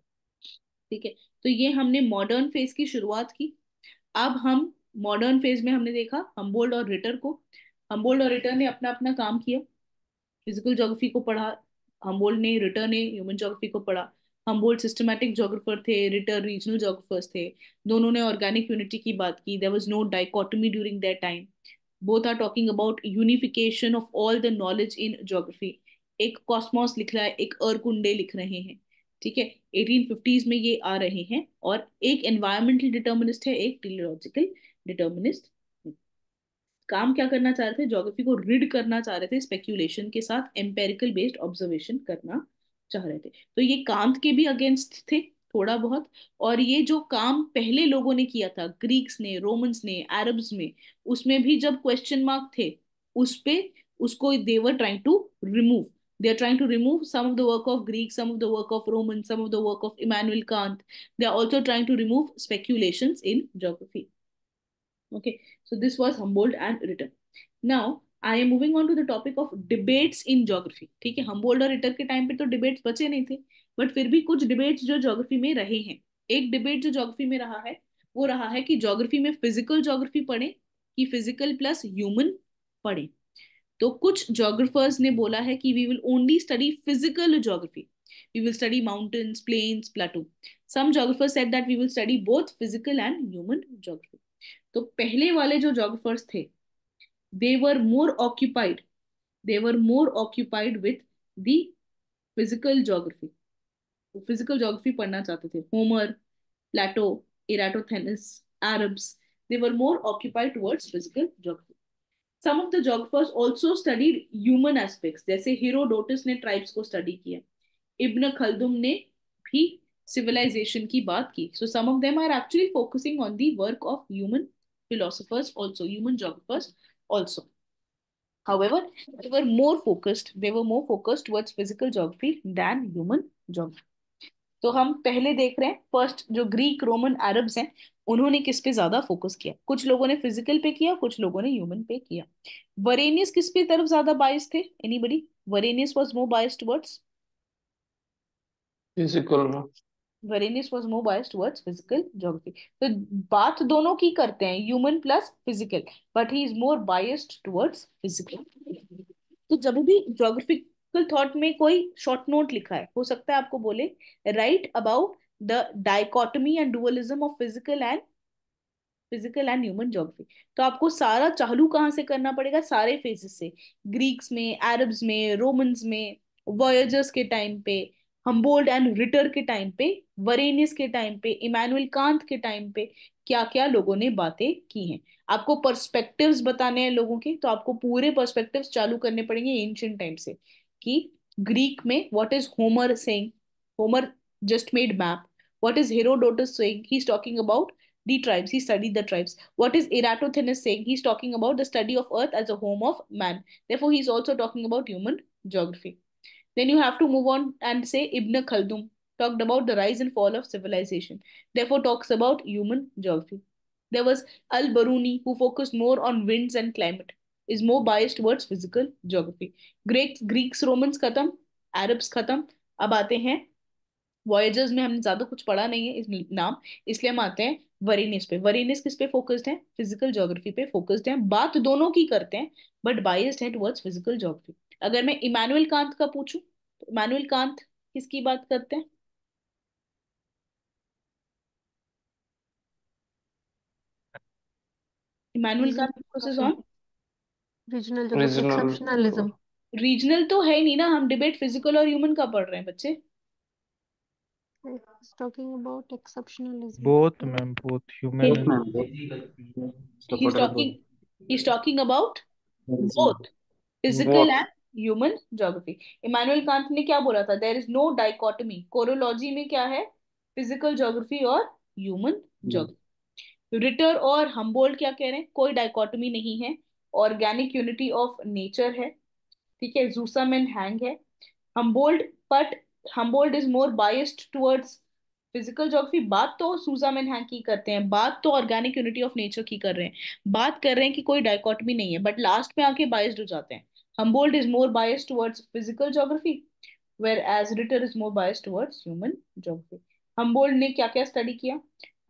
ठीक है। तो ये हमने मॉडर्न फ़ेज़ की शुरुआत की। अब हम मॉडर्न फ़ेज़ में हमने देखा हम्बोल्ड और रिटर को। हम्बोल्ड और रिटर ने अपना अपना काम किया। फ़िज़िकल जोग्राफी को पढ़ा। हम्बोल्ड ने रिटर ने ह्यूमन जोग्राफी को पढ़ा। हम्बोल्ड सिस्टमैटिक जोग्राफर थे रिटर रीजनल जोग्राफर्स थे। दोनों ने ऑर्गेनिक यूनिटी की बात की। There was no dichotomy during that time both are talking about unification of all the knowledge in geography एक कॉस्मोस लिख रहा है, एक अर्कुंडे लिख रहे हैं। ठीक है? 1850s में ये आ रहे हैं और एक एनवायरमेंटल डिटर्मिनिस्ट है, एक टेलियोलॉजिकल डिटर्मिनिस्ट काम क्या करना चाह रहे थे? ज्योग्राफी को रीड करना चाह रहे थे स्पेक्यूलेशन के साथ एम्पेरिकल बेस्ड ऑब्जर्वेशन करना चाह रहे थे। तो ये कांत के भी अगेंस्ट थे थोड़ा बहुत और ये जो काम पहले लोगों ने किया था ग्रीक्स ने रोमन्स ने अरब्स में उसमें भी जब क्वेश्चन मार्क थे, उस पे उसको they were trying to remove they are trying to remove some of the work of greeks some of the work of romans some of the work of immanuel kant they are also trying to remove speculations in geography okay so this was humboldt and ritter now i am moving on to the topic of debates in geography ठीक है humboldt और ritter के time पे तो debates बचे नहीं थे but फिर भी कुछ डिबेट्स जो ज्योग्राफी में रहे हैं एक डिबेट जो ज्योग्राफी में रहा है वो रहा है कि ज्योग्राफी में फ़िज़िकल ज्योग्राफी पढ़े कि फ़िज़िकल प्लस ह्यूमन पढ़े तो कुछ जोग्राफर्स ने बोला है कि we will only study physical geography we will study mountains plains plateau some geographers said that we will study both physical and human geography तो पहले वाले जो जोग्राफर्स थे they were more occupied they were more occupied with the physical geography physical geography पढ़ना चाहते थे. Homer Plato Eratosthenes Arabs they were more occupied towards physical geography. Some of the geographers also studied human aspects जैसे Herodotus ने tribes को study किया Ibn खल्दुम ने भी civilization की बात की so some of them are actually focusing on the work of human philosophers also human geographers also however they were more focused they were more focused towards physical geography than human geography तो हम पहले देख रहे हैं first जो Greek Roman Arabs हैं उन्होंने किस पे ज़्यादा फोकस किया? कुछ लोगों ने फ़िज़िकल पे किया कुछ लोगों ने ह्यूमन पे किया। वरेनियस किस पे तरफ़ ज़्यादा बायस थे? Anybody Varenius was more biased towards ma'am. Varenius was more biased towards physical geography तो बात दोनों की करते हैं human plus physical but he is more biased towards physical तो जब भी ज्योग्राफिकल थॉट में कोई शॉर्ट नोट लिखा है हो सकता है आपको बोले write about the dichotomy and dualism of physical and physical and human geography तो आपको सारा चालू कहाँ से करना पड़ेगा? सारे फेजेस से। ग्रीक्स में अरब्स में रोमन्स में वॉयजर्स के टाइम पे हम्बोल्ड एंड रिटर के टाइम पे वरेनियस के टाइम पे इमानुअल कांत के टाइम पे क्या क्या लोगों ने बातें की हैं। आपको पर्सपेक्टिव्स बताने हैं लोगों के तो आपको पूरे पर्सपेक्टिव्स चालू करने पड़ेंगे एंशियंट टाइम से। कि ग्रीक में what is Homer saying Homer just made map what is herodotus saying he's talking about the tribes he studied the tribes what is eratosthenes saying he's talking about the study of earth as a home of man therefore he's also talking about human geography then you have to move on and say ibn khaldun talked about the rise and fall of civilization therefore talks about human geography there was al baruni who focused more on winds and climate is more biased towards physical geography greeks greeks romans khatam arabs khatam अब आते हैं voyagers में हमने ज़्यादा कुछ पढ़ा नहीं है इस नाम इसलिए हम आते हैं वरीनिस पे। वरीनिस किस पे फोकस्ड है? फ़िज़िकल ज्योग्राफी पे फोकस्ड है। बात दोनों की करते हैं बट बाइस्ड है टुवर्ड्स फ़िज़िकल ज्योग्राफी अगर मैं इमानुअल कांत का पूछूँ तो इमानुअल कांत किसकी बात करते हैं? Immanuel Kant focuses on regional Regional. Exceptionalism regional तो है नहीं ना हम डिबेट फ़िज़िकल और ह्यूमन का पढ़ रहे हैं बच्चे। It's talking about exceptionalism. both ma'am both human Yes, ma'am. he's talking he's talking about both. Physical and human geography Immanuel Kant ने क्या बोला था? There is no dichotomy chorology में क्या है? फ़िज़िकल ज्योग्राफी और ह्यूमन ज्योग्राफी रिटर और Humboldt क्या कह रहे हैं? कोई डाइकोटमी नहीं है. ऑर्गेनिक यूनिटी ऑफ़ नेचर है. ठीक है? जूसम एंड हैंग है. Humboldt but Humboldt is more biased towards physical geography बात तो सूजा मेनहा की करते हैं, बात तो ऑर्गेनिक यूनिटी ऑफ़ नेचर की कर रहे हैं। बात कर रहे हैं कि कोई डायकॉटमी नहीं है बट लास्ट में आके बाइस्ड हो जाते हैं। Humboldt is more bias towards physical geography whereas Ritter is more bias towards human geography Humboldt ने क्या क्या स्टडी किया?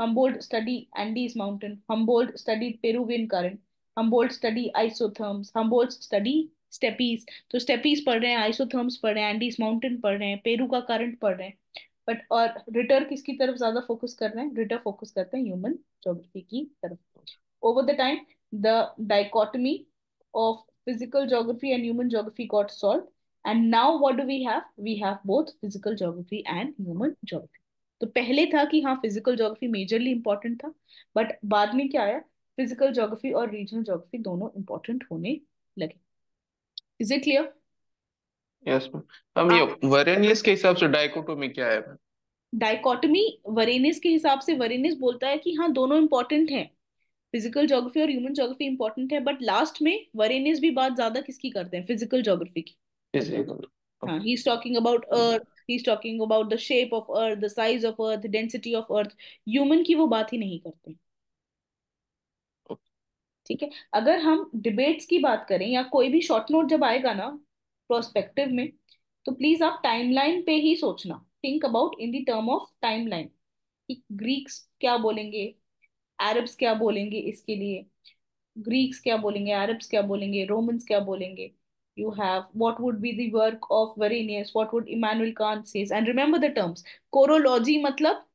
Humboldt study Andes mountain Humboldt study Peruvian current Humboldt study isotherms Humboldt study steppes तो steppes पढ़ रहे हैं isotherms पढ़ रहे हैं एंडीज माउंटेन पढ़ रहे हैं पेरू का करंट पढ़ रहे हैं। बट और रिटर किसकी तरफ़ ज़्यादा फोकस कर रहे हैं? रिटर फोकस करते हैं ह्यूमन ज्योग्राफी की तरफ़। Over the time the dichotomy of physical geography and human geography got solved. And now what do we have? We have both physical geography and human geography. तो पहले था कि हाँ physical geography majorly important था but बाद में क्या आया? फ़िज़िकल ज्योग्राफी और रीजनल ज्योग्राफी दोनों इंपॉर्टेंट होने लगे। Is it clear yes ma'am ये वरेनियस के हिसाब से डाइकोटोमी क्या है डाइकोटमी वरेनिस के हिसाब से वरेनिस बोलता है कि हाँ दोनों इंपॉर्टेंट हैं। फ़िज़िकल ज्योग्राफी और ह्यूमन ज्योग्राफी इंपॉर्टेंट है बट लास्ट में वरेनिस भी बात ज़्यादा किसकी करते हैं? फ़िज़िकल ज्योग्राफी की। फ़िज़िकल हाँ he is talking about earth he is talking about the shape of earth the size of earth density of earth human की वो बात ही नहीं करते। ठीक है? अगर हम डिबेट्स की बात करें या कोई भी शॉर्ट नोट जब आएगा ना प्रोस्पेक्टिव में तो प्लीज़ आप टाइमलाइन पे ही सोचना। Think about in the term of timeline कि ग्रीक्स क्या बोलेंगे? अरब्स क्या बोलेंगे इसके लिए? ग्रीक्स क्या बोलेंगे? अरब्स क्या बोलेंगे? रोमन्स क्या बोलेंगे? You have, what would be the work of Varenius what would Immanuel Kant remember the terms. Chorology मतलब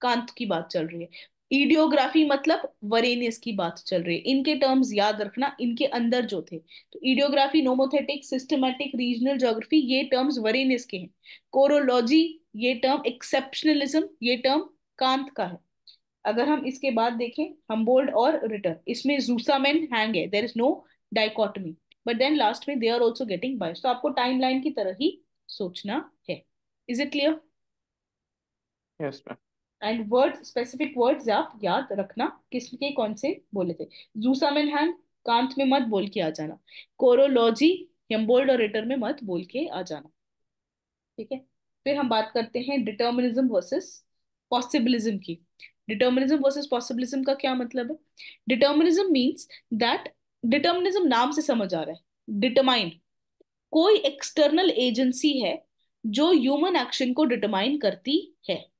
कांत की बात चल रही है। ईडियोग्राफी मतलब वरेनियस की बात चल रही है। इनके टर्म्स याद रखना, इनके अंदर जो थे। तो idiography nomothetic systematic regional geography ये टर्म्स वरेनियस के हैं। कोरोलॉजी ये टर्म एक्सेप्शनलिज्म ये टर्म कांत का है। अगर हम इसके बाद देखें हम्बोल्ड और रिटर इसमें जूसामेन हैंग है। There is no dichotomy but then last में दे आर ऑल्सो गेटिंग बाइस तो आपको टाइमलाइन की तरह ही सोचना है। Is it clear yes ma'am and word specific words आप याद रखना किसके, कौन से बोले थे। जूसा जूसामेन हैंग कांत में मत बोल के आ जाना। कोरोलॉजी हेम्बोल्ड और रिटर में मत बोल के आ जाना। ठीक है? फिर हम बात करते हैं डिटर्मिनिज्म वर्सेस पॉसिबिलिज्म की। डिटर्मिनिज्म वर्सेस पॉसिबिलिज्म का क्या मतलब है? डिटर्मिनिज्म मींस दैट डिटर्मिनिज्म नाम से समझ आ रहा है। डिटरमाइन कोई एक्सटर्नल एजेंसी है जो ह्यूमन एक्शन को डिटरमाइन करती है।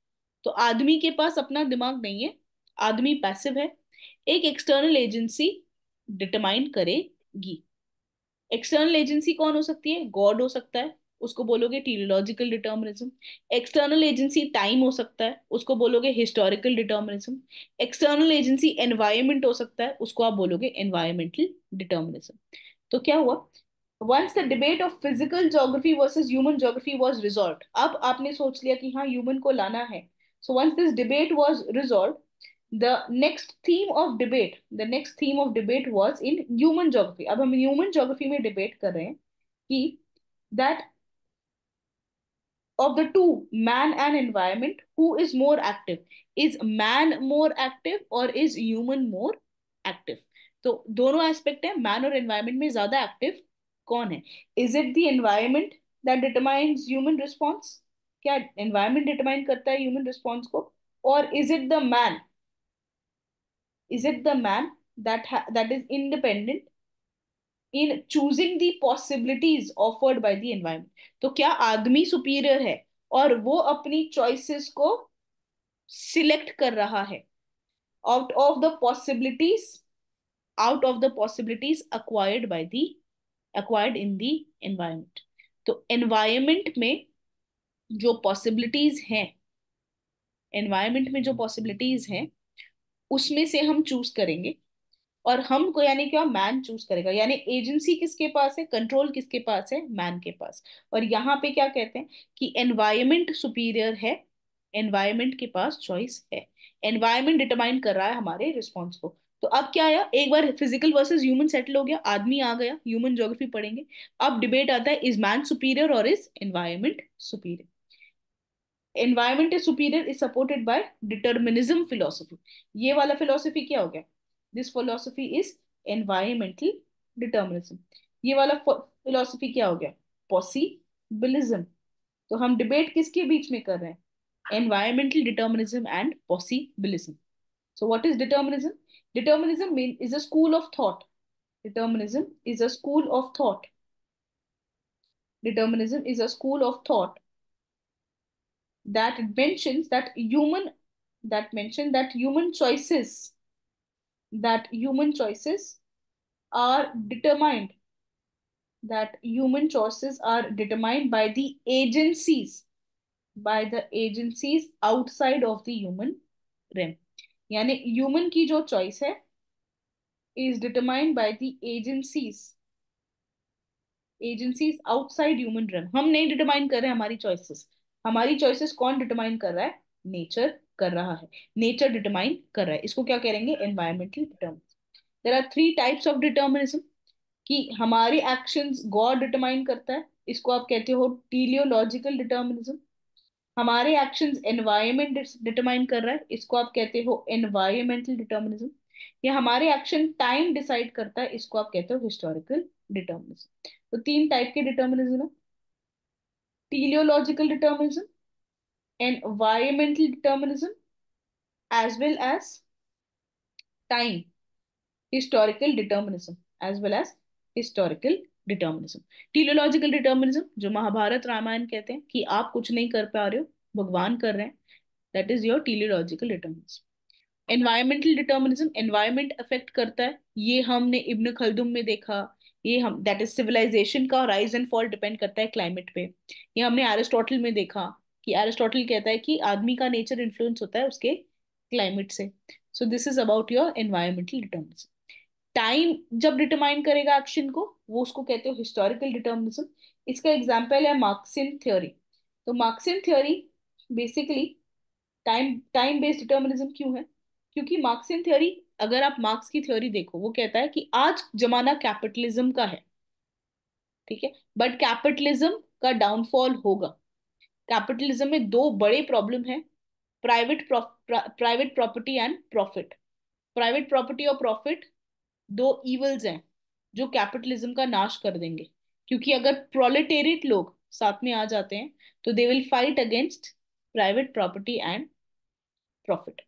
तो आदमी के पास अपना दिमाग नहीं है, आदमी पैसिव है। एक एक्सटर्नल एजेंसी डिटरमाइन करेगी। एक्सटर्नल एजेंसी कौन हो सकती है? गॉड हो सकता है, उसको बोलोगे teleological determinism external agency time हो सकता है, उसको बोलोगे historical determinism external agency environment हो सकता है, उसको आप बोलोगे एनवायरमेंटल डिटर्मिनिज्म तो क्या हुआ? Once the debate of physical geography versus human geography was resolve अब आपने सोच लिया कि हाँ ह्यूमन को लाना है। so once this debate was resolve the next theme of debate the next theme of debate was in human geography अब हम human geography में debate कर रहे हैं कि that of the two man and environment who is more active is man more active or is human more active तो दोनों aspect है मैन और एनवायरमेंट में ज्यादा एक्टिव कौन है is it the environment that determines human response क्या environment determine करता है ह्यूमन रिस्पॉन्स को? और is it the man is it the man that that is independent in choosing the possibilities offered by the environment? तो क्या आदमी superior है और वो अपनी चॉइसेस को सिलेक्ट कर रहा है? Out of the possibilities out of the possibilities acquired by the acquired in the environment तो एनवायरमेंट में जो पॉसिबिलिटीज हैं एनवायरमेंट में जो पॉसिबिलिटीज हैं, उसमें से हम चूज़ करेंगे। और हम को यानी क्या मैन चूज़ करेगा। यानी एजेंसी किसके पास है? कंट्रोल किसके पास है? मैन के पास। और यहाँ पे क्या कहते हैं कि एनवायरमेंट सुपीरियर है एनवायरमेंट के पास चॉइस है। एनवायरमेंट डिटरमाइन कर रहा है हमारे रिस्पॉन्स को। तो अब क्या आया? एक बार फ़िज़िकल वर्सेस ह्यूमन सेटल हो गया, आदमी आ गया ह्यूमन ज्योग्राफी पढ़ेंगे। अब डिबेट आता है इज़ मैन सुपीरियर और is environment superior environment is superior is supported by determinism philosophy ये वाला फिलोसफी क्या हो गया? This philosophy is environmental determinism ये वाला फिलोसफी क्या हो गया? पॉसिबिलिज्म तो हम डिबेट किसके बीच में कर रहे हैं? Environmental determinism and possibilism so what is determinism? Determinism mean, is a school of thought. Determinism is a school of thought. Determinism is a school of thought. that mentions that human that mention that human choices that human choices are determined that human choices are determined by the agencies by the agencies outside of the human realm यानी human की जो choice है is determined by the agencies agencies outside human realm हम नहीं determine कर रहे हैं हमारी चॉइसेस हमारी चॉइसेस कौन डिटरमाइन कर रहा है? नेचर कर रहा है। नेचर डिटरमाइन कर रहा है। इसको क्या करेंगे? Environmental determinism there are three types of determinism कि हमारे एक्शंस गॉड डिटरमाइन करता है। इसको आप कहते हो टीलियोलॉजिकल डिटर्मिनिज्म हमारे एक्शंस एनवायरमेंट डिटरमाइन कर रहा है। इसको आप कहते हो एनवायरमेंटल डिटर्मिनिज्म या हमारे एक्शन टाइम डिसाइड करता है। इसको आप कहते हो हिस्टोरिकल डिटर्मिनिज्म तो तीन टाइप के डिटर्मिनिज्म है। Teleological determinism environmental determinism as well as time historical determinism as well as historical determinism teleological determinism जो महाभारत रामायण कहते हैं, कि आप कुछ नहीं कर पा रहे हो, भगवान कर रहे हैं that is your teleological determinism environmental determinism environment affect करता है, ये हमने इब्न खलदुम में देखा ये हम दैट इज़ सिविलाइजेशन का राइज एंड फॉल डिपेंड करता है क्लाइमेट पे। ये हमने एरिस्टोटल में देखा कि एरिस्टोटल कहता है कि आदमी का नेचर इन्फ्लुएंस होता है उसके क्लाइमेट से। So this is about your environmental determinism time जब डिटरमाइन करेगा एक्शन को, वो उसको कहते हो हिस्टोरिकल डिटर्मिनिज्म इसका एग्ज़ाम्पल है मार्क्सियन थ्योरी तो Marxian theory basically time time based determinism क्यों है? क्योंकि मार्क्सियन थ्योरी अगर आप मार्क्स की थ्योरी देखो, वो कहता है कि आज जमाना कैपिटलिज्म का है, ठीक है? बट कैपिटलिज्म का डाउनफॉल होगा। कैपिटलिज्म में दो बड़े प्रॉब्लम है, private private property and profit. Private property और प्रॉफिट दो इवल्स हैं, जो कैपिटलिज्म का नाश कर देंगे। क्योंकि अगर प्रोलेटेरियट लोग साथ में आ जाते हैं तो they will fight against private property and profit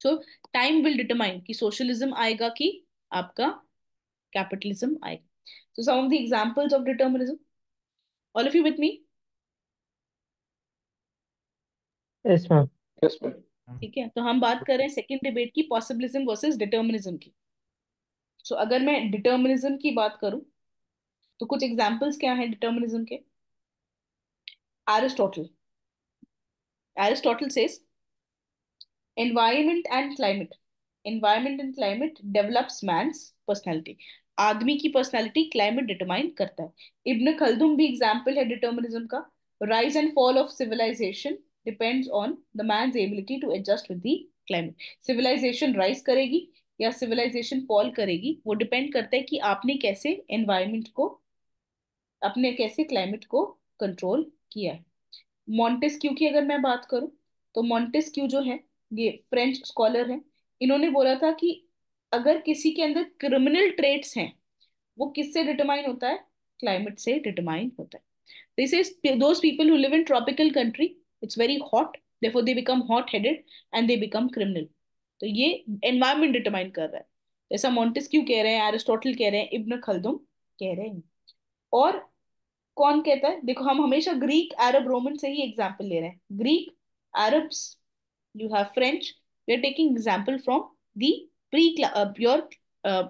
so time will determine कि सोशलिज्म आएगा कि आपका कैपिटलिज्म आएगा। So some of the examples of determinism all of you with me yes ma'am Yes, ma'am. ठीक है तो हम बात कर रहे हैं सेकंड डिबेट की पॉसिबिलिज्म वर्सेस डिटर्मिनिज्म की। सो so, अगर मैं डिटर्मिनिज्म की बात करूँ तो कुछ एग्जांपल्स क्या हैं डिटर्मिनिज्म के? Aristotle Aristotle says environment and climate environment and climate develops man's personality. आदमी की पर्सनैलिटी क्लाइमेट डिटरमाइन करता है। इब्न खलदुम भी एग्ज़ाम्पल है डिटर्मिनिज्म का। Rise and fall of civilization depends on the man's ability to adjust with the climate civilization rise करेगी या civilization fall करेगी, वो डिपेंड करता है कि आपने कैसे एनवायरमेंट को अपने कैसे क्लाइमेट को कंट्रोल किया है। मॉन्टेस्क्यू की अगर मैं बात करूँ तो मॉन्टेस्क्यू जो है ये फ्रेंच स्कॉलर हैं, इन्होंने बोला था कि अगर किसी के अंदर क्रिमिनल ट्रेट्स हैं, वो किससे डिटरमाइन होता है? क्लाइमेट से डिटरमाइन होता है। This is those people who live in tropical country it's very hot therefore they become hot headed and they become criminal. तो ये एनवायरमेंट डिटरमाइन कर रहा है। जैसा मॉन्टेस्क्यू कह रहे हैं एरिस्टोटल कह रहे हैं इब्न खलदुम कह रहे हैं। और कौन कहता है? देखो, हम हमेशा ग्रीक अरब रोमन से ही एग्ज़ाम्पल ले रहे हैं। Greek Arabs you have French. We are taking example from the pre uh, your uh,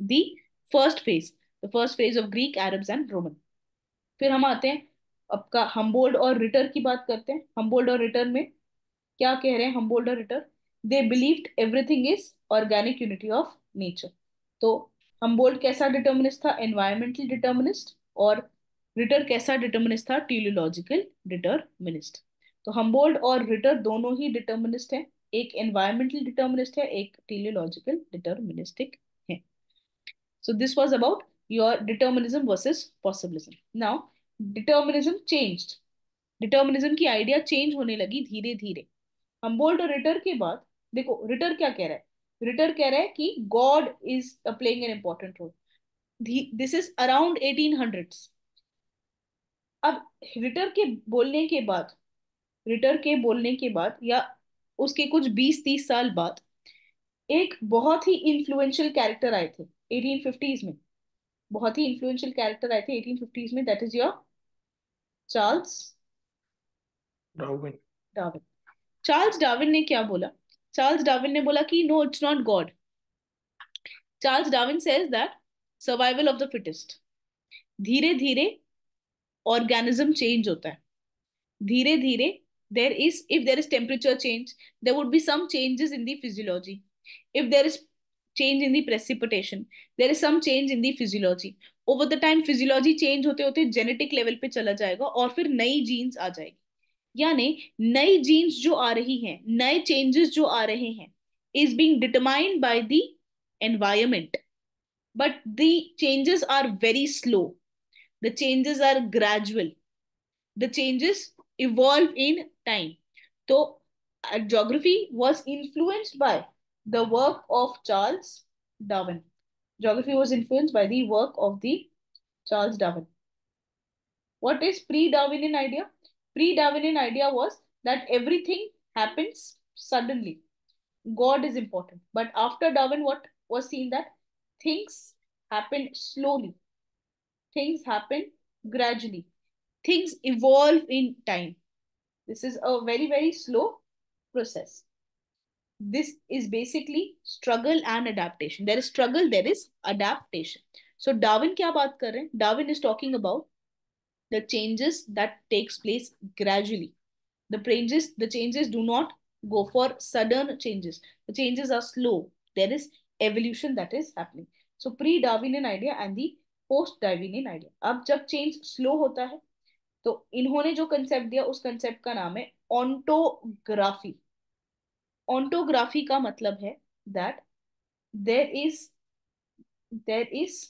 the first phase, the first phase of Greek, Arabs and Roman. फिर हम आते हैं आपका हम्बोल्ड और रिटर की बात करते हैं। हम्बोल्ड और रिटर में क्या कह रहे हैं हम्बोल्ड और Ritter they believed everything is organic unity of nature तो हम्बोल्ड कैसा डिटर्मिनिस्ट था? एनवायरमेंटल डिटर्मिनिस्ट और रिटर कैसा डिटर्मिनिस्ट था? टीलियोलॉजिकल डिटर्मिनिस्ट तो हम्बोल्ड और रिटर दोनों ही डिटर्मिनिस्ट हैं। एक एनवायरमेंटल डिटर्मिनिस्ट है, एक टेलियोलॉजिकल डिटर्मिनिस्टिक है। So this was about your determinism versus possibilism now determinism changed determinism की आइडिया चेंज होने लगी धीरे धीरे हम्बोल्ड और रिटर के बाद, देखो रिटर क्या कह रहा है? रिटर कह रहा है कि god is playing an important role this is around 1800s अब रिटर के बोलने के बाद रिटर के बोलने के बाद या उसके कुछ 20-30 साल बाद एक बहुत ही इन्फ्लुएंशियल कैरेक्टर आए थे 1850s में। बहुत ही इन्फ्लुएंशियल कैरेक्टर आए थे 1850s में that is your Charles Darwin Darwin Charles Darwin ने क्या बोला? चार्ल्स डार्विन ने बोला कि no it's not god Charles Darwin says that survival of the fittest धीरे धीरे ऑर्गेनिज्म चेंज होता है। धीरे धीरे there is if there is temperature change there would be some changes in the physiology if there is change in the precipitation there is some change in the physiology over the time physiology change होते होते genetic level पे चला जाएगा और फिर नई genes आ जाएगी यानी नई genes जो आ रही हैं नए changes जो आ रहे हैं is being determined by the environment but the changes are very slow the changes are gradual the changes evolve in time. So uh, geography was influenced by the work of charles darwin. Geography was influenced by the work of the charles darwin. What is pre-darwinian idea? Pre-darwinian idea was that everything happens suddenly. God is important. But after darwin what was seen that things happen slowly. Things happen gradually. Things evolve in time. This is a very, very slow process. This is basically struggle and adaptation. There is struggle, there is adaptation. So Darwin क्या बात कर रहे हैं? Darwin is talking about the changes that takes place gradually. The changes, the changes do not go for sudden changes. The changes are slow. There is evolution that is happening. So pre-Darwinian idea and the post-Darwinian idea. अब जब change slow होता है तो इन्होंने जो concept दिया, उस concept का नाम है ऑन्टोग्राफी ऑन्टोग्राफी का मतलब है that there is there is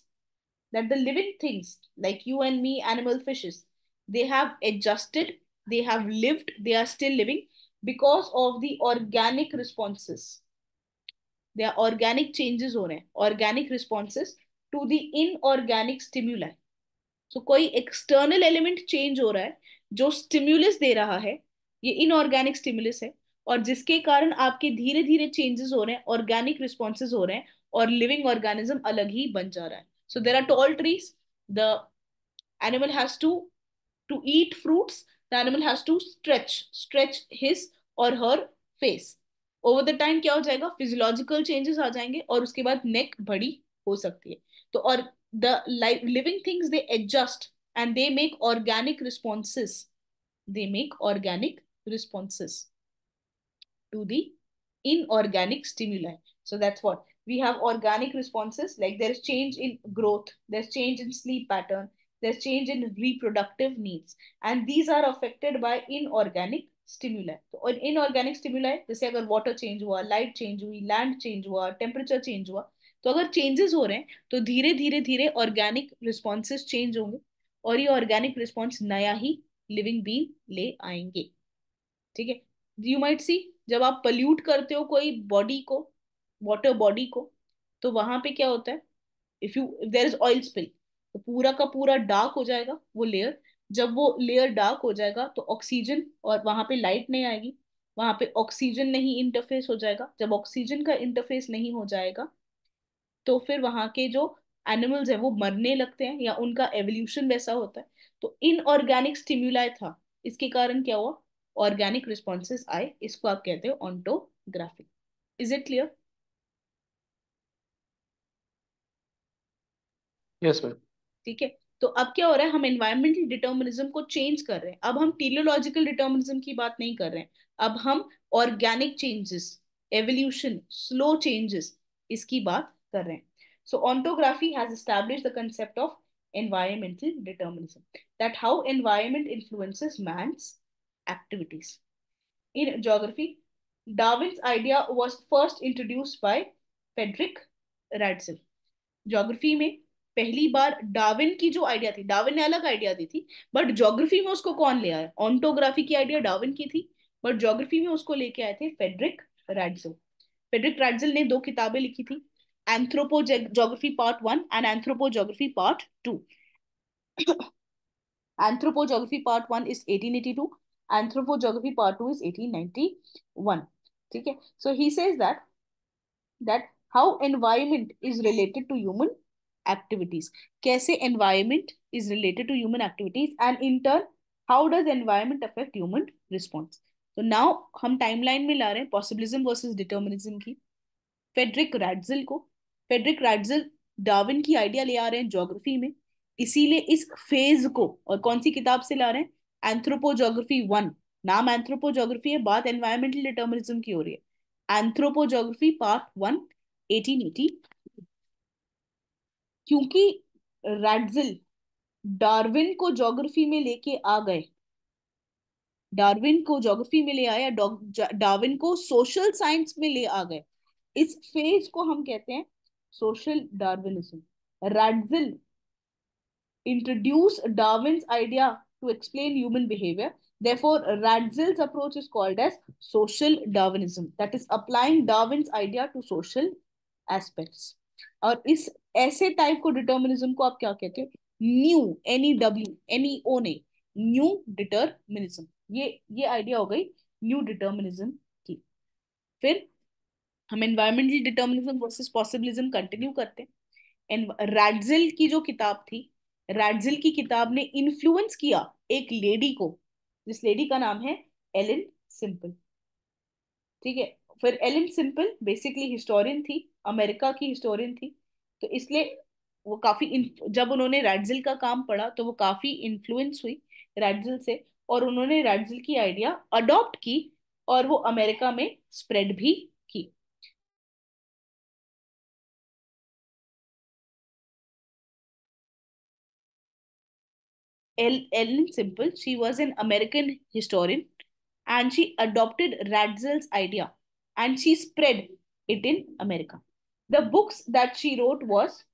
that the living things like you and me animal fishes they have adjusted they have lived they are still living because of the organic responses they are organic changes हो रहे हैं organic responses to the inorganic stimuli so so, कोई external element change हो रहा है जो stimulus दे रहा है ये इनऑर्गेनिक स्टिम्युलस है और जिसके कारण आपके धीरे धीरे चेंजेस हो रहे हैं ऑर्गेनिक रिस्पॉन्सेज हो रहे हैं और लिविंग ऑर्गेनिज्म अलग ही बन जा रहा है। So there are tall trees the animal has to to eat fruits the animal has to stretch stretch his और her face over the time क्या हो जाएगा? फिजियोलॉजिकल चेंजेस आ जाएँगे और उसके बाद नेक बड़ी हो सकती है। तो और the li- living things they adjust and they make organic responses they make organic responses to the inorganic stimuli so that's what we have organic responses like there's change in growth there's change in sleep pattern there's change in reproductive needs and these are affected by inorganic stimuli तो inorganic stimuli जैसे अगर water change हुआ light change हुई land change हुआ temperature change हुआ तो अगर changes हो रहे हैं तो धीरे धीरे धीरे ऑर्गेनिक रिस्पॉन्सेस चेंज होंगे और ये ऑर्गेनिक रिस्पॉन्स नया ही लिविंग बींग ले आएँगे। ठीक है? यू माइट सी जब आप पल्यूट करते हो कोई बॉडी को वाटर बॉडी को तो वहाँ पे क्या होता है? If you there is oil spill तो पूरा का पूरा डार्क हो जाएगा वो लेयर जब वो लेयर डार्क हो जाएगा तो ऑक्सीजन और वहाँ पे लाइट नहीं आएगी, वहाँ पे ऑक्सीजन नहीं इंटरफेस हो जाएगा। जब ऑक्सीजन का इंटरफेस नहीं हो जाएगा तो फिर वहाँ के जो एनिमल्स है वो मरने लगते हैं या उनका एवोल्यूशन वैसा होता है। तो इनऑर्गेनिक स्टिम्युलाई था। इसके कारण क्या हुआ? ऑर्गेनिक रिस्पॉन्सेज आए। इसको आप कहते हो ontography is it clear yes ma'am ठीक है। तो अब क्या हो रहा है? हम एनवायरमेंटल डिटर्मिनिज्म को चेंज कर रहे हैं। अब हम टीलियोलॉजिकल डिटर्मिनिज्म की बात नहीं कर रहे हैं। अब हम organic changes evolution slow changes इसकी बात कर रहे हैं। So ontography has establish the concept of environmental determinism that how environment influences man's activities in geography Darwin's idea was first introduced by Friedrich Ratzel geography में पहली बार Darwin की जो आइडिया थी डार्विन ने अलग आइडिया दी थी बट ज्योग्राफी में उसको कौन ले आया? ऑन्टोग्राफी की आइडिया डार्विन की थी बट ज्योग्राफी में उसको लेके आए थे फेडरिक रैडसो फेडरिक रैडजल ने दो किताबें लिखी थी one and anthropo geography part two anthropo geography part one is 1882 anthropo geography part two is 1891 ठीक है so he says that that how environment is related to human activities कैसे environment is related to human activities and in turn how does environment affect human response तो now हम timeline ला रहे हैं possibilism versus determinism की Friedrich Ratzel को Friedrich Ratzel Darwin की idea ले आ रहे हैं ज्योग्राफी में। इसीलिए इस फ़ेज़ को, और कौन सी किताब से ला रहे हैं? एंथ्रोपोजोग्राफी वन नाम एंथ्रोपोजोग्राफी है, बात एनवायरमेंटल डिटर्मिनिज्म की हो रही है। एंथ्रोपोजोग्राफी पार्ट वन 1880 क्योंकि रैडजिल डार्विन को ज्योग्राफी में लेके आ गए। डार्विन को ज्योग्राफी में ले आया डार्विन को सोशल साइंस में ले आ गए। इस फ़ेज़ को हम कहते हैं social Darwinism Ratzel introduced Darwin's idea to explain human behavior. Therefore, Radzill's approach is called as social Darwinism. That is applying Darwin's idea to social aspects. और इस ऐसे टाइप को डिटर्मिनिज्म को आप क्या कहते हो new N E W N E O ने न्यू डिटर्मिनिज्म ये ये आइडिया हो गई न्यू डिटर्मिनिज्म की फिर हम environmental determinism versus possibilism continue करते हैं। रैडजिल की जो किताब थी रैडजिल की किताब ने इन्फ्लुएंस किया एक लेडी को, जिस लेडी का नाम है एलिन सिंपल ठीक है? फिर एलिन सिंपल बेसिकली हिस्टोरियन थी अमेरिका की हिस्टोरियन थी तो इसलिए वो काफ़ी जब उन्होंने रैडजिल का काम पढ़ा तो वो काफ़ी इन्फ्लुएंस हुई रैडजिल से, और उन्होंने रैडजिल की आइडिया अडॉप्ट की, और वो अमेरिका में स्प्रेड भी Ellen Simple. She was an American historian and she adopted Radzel's idea and she spread it in America. The books that she wrote was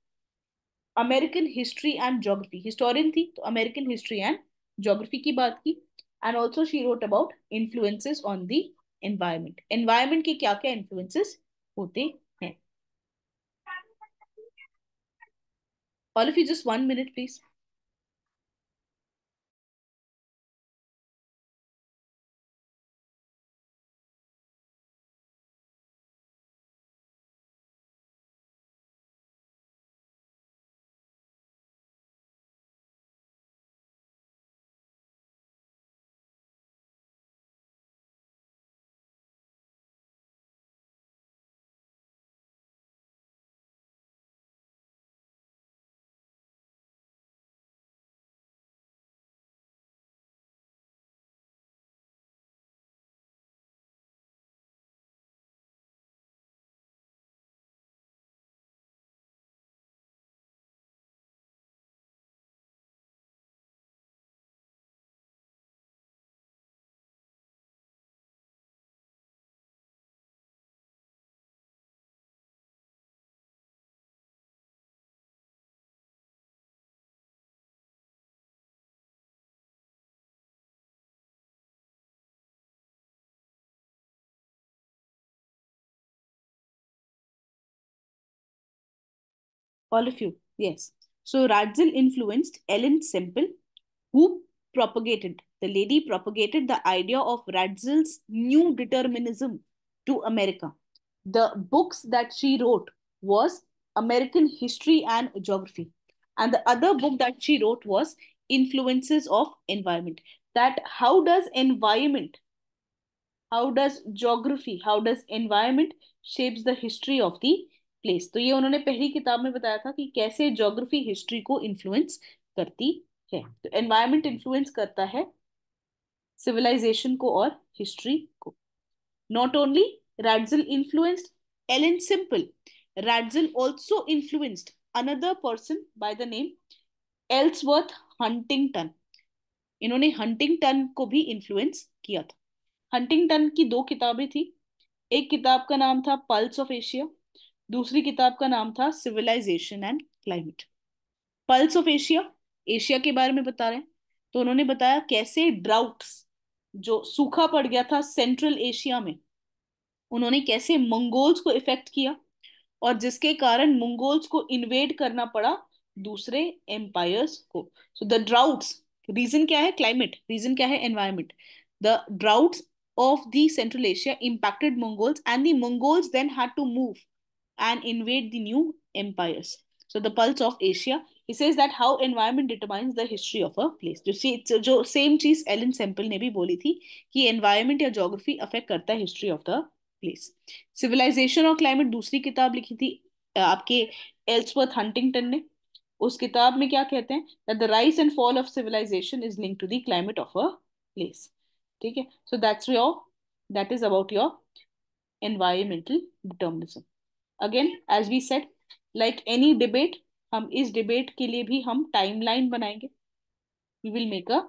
American History and Geography. Historian thi, to American History and Geography ki baat ki. And also she wrote about influences on the environment. Environment ke kya kya influences hote hain. All of you just one minute please. All of you yes. So radzil influenced ellen semple who propagated the lady propagated the idea of radzil's new determinism to america. The books that she wrote was american history and geography. And the other book that she wrote was influences of environment. That how does environment how does geography how does environment shapes the history of the place तो ये उन्होंने पहली किताब में बताया था कि कैसे ज्योग्राफी हिस्ट्री को इन्फ्लुएंस करती है। तो एनवायरमेंट इन्फ्लुएंस करता है सिविलाइजेशन को और हिस्ट्री को। Not only Ratzel influenced Ellen Semple Ratzel also influenced another person by the name Ellsworth Huntington इन्होंने हंटिंगटन को भी इन्फ्लुएंस किया था। हंटिंगटन की दो किताबें थी। एक किताब का नाम था पल्स ऑफ़ एशिया दूसरी किताब का नाम था civilization and climate pulse of Asia Asia के बारे में बता रहे हैं। तो उन्होंने बताया कैसे ड्राउट्स जो सूखा पड़ गया था सेंट्रल एशिया में उन्होंने कैसे मंगोल्स को इफ़ेक्ट किया और जिसके कारण मंगोल्स को इन्वेड करना पड़ा दूसरे एम्पायर्स को। सो द ड्राउट्स रीजन क्या है? क्लाइमेट रीजन क्या है? Environment the droughts of the Central Asia impacted Mongols, and the Mongols then had to move and invade the new empires. So the pulse of Asia, he says that how environment determines the history of a place. जो सी जो same चीज़ Elon Semple ने भी बोली थी कि environment या geography affect करता है history of the place civilization और क्लाइमेट दूसरी किताब लिखी थी आपके एल्सवर्थ हंटिंगटन ने उस किताब में क्या कहते हैं that the rise and fall of civilization is linked to the climate of a place. ठीक है so that's your that is about your environmental determinism again as we said like any debate हम इस debate के लिए भी हम timeline बनाएँगे we will make a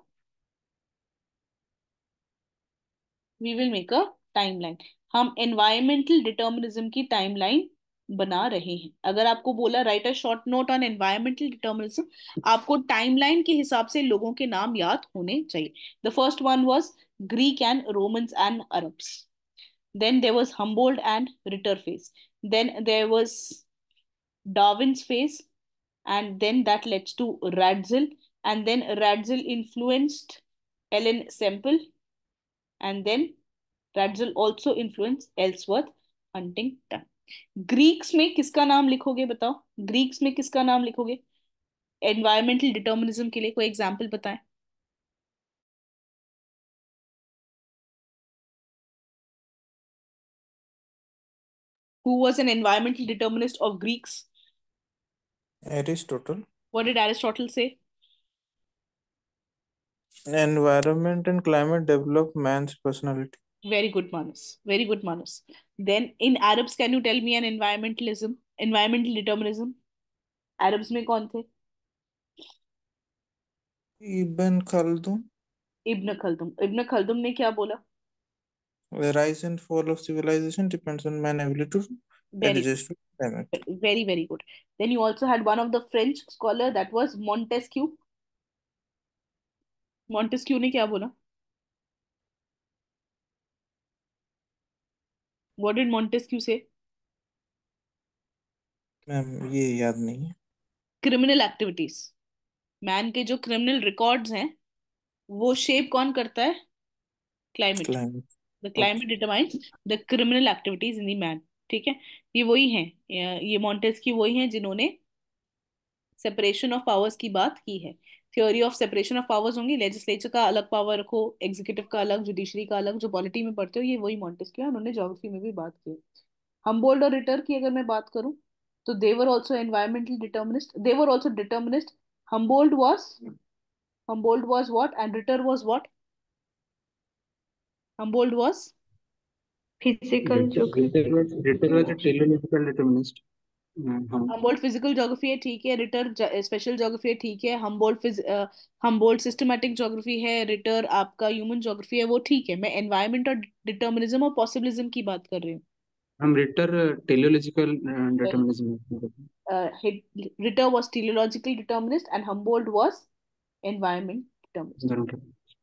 we will make a timeline हम एनवायरमेंटल डिटर्मिनिज्म की टाइमलाइन बना रहे हैं अगर आपको बोला write a short note on environmental determinism आपको टाइमलाइन के हिसाब से लोगों के नाम याद होने चाहिए the first one was Greek and and Arabs. Then there was Humboldt and Ritter phase. Then there was Darwin's phase, and then that led to Radzil, and then Radzil influenced Ellen Semple, and then Radzil also influenced Ellsworth Huntington. Greeks में किसका नाम लिखोगे बताओ Greeks में किसका नाम लिखोगे environmental determinism के लिए कोई एग्ज़ाम्पल बताएँ who was an environmental determinist of Greeks. Aristotle. What did Aristotle say? Environment and climate develop man's personality. Very good, Manus. Very good, Manus. Then in Arabs, can you tell me an environmentalism, environmental determinism? Arabs में कौन थे? Ibn Khaldun. Ibn Khaldun. Ibn Khaldun ने क्या बोला? The rise and fall of civilization depends on man's ability to Very, adjust to climate. very, very good. Then you also had one of the French scholar that was Montesquieu. Montesquieu ने क्या बोला? What did Montesquieu say? Ma'am ये याद नहीं है criminal activities man के जो criminal records हैं वो शेप कौन करता है climate climate the climate determines the criminal activities in the man ठीक है? ये वही हैं। ये मॉन्टेस की वही हैं जिन्होंने सेपरेशन ऑफ़ पावर्स की बात की है। Theory of separation of powers होंगी। लेजिस्लेचर का अलग पावर रखो एग्जीक्यूटिव का अलग जुडिशरी का अलग जो पॉलिटी में पढ़ते हो ये वही मॉन्टेस की है। उन्होंने ज्योग्राफी में भी बात की हम्बोल्ड और रिटर की अगर मैं बात करूँ तो they were also environmental determinist. They were also determinist. Humboldt was humboldt was what and ritter was what? Humboldt was Physical geography. Ritter was a teleological determinist. Uh, हम humboldt physical geography है ठीक है ritter special geography है ठीक है uh, humboldt systematic geography है ritter आपका human geography है वो ठीक है मैं environment और determinism और possibilism की बात कर रही हूँ हम Ritter teleological determinism uh, Ritter was teleological determinist and Humboldt was environment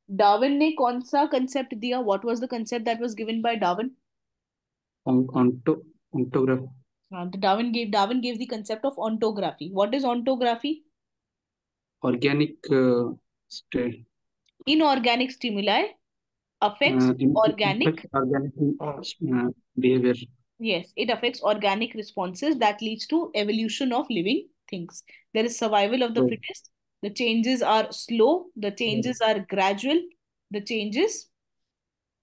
determinist. Darwin ने कौन सा concept दिया? What was the concept that was given by Darwin? ontography Uh, the Darwin gave Darwin gave the concept of ontography. What is ontography? organic uh, st- Inorganic stimuli affects uh, in- organic. affect organic uh, behavior Yes, it affects organic responses that leads to evolution of living things. There is survival of the Right. fittest. the changes are slow the changes are gradual the changes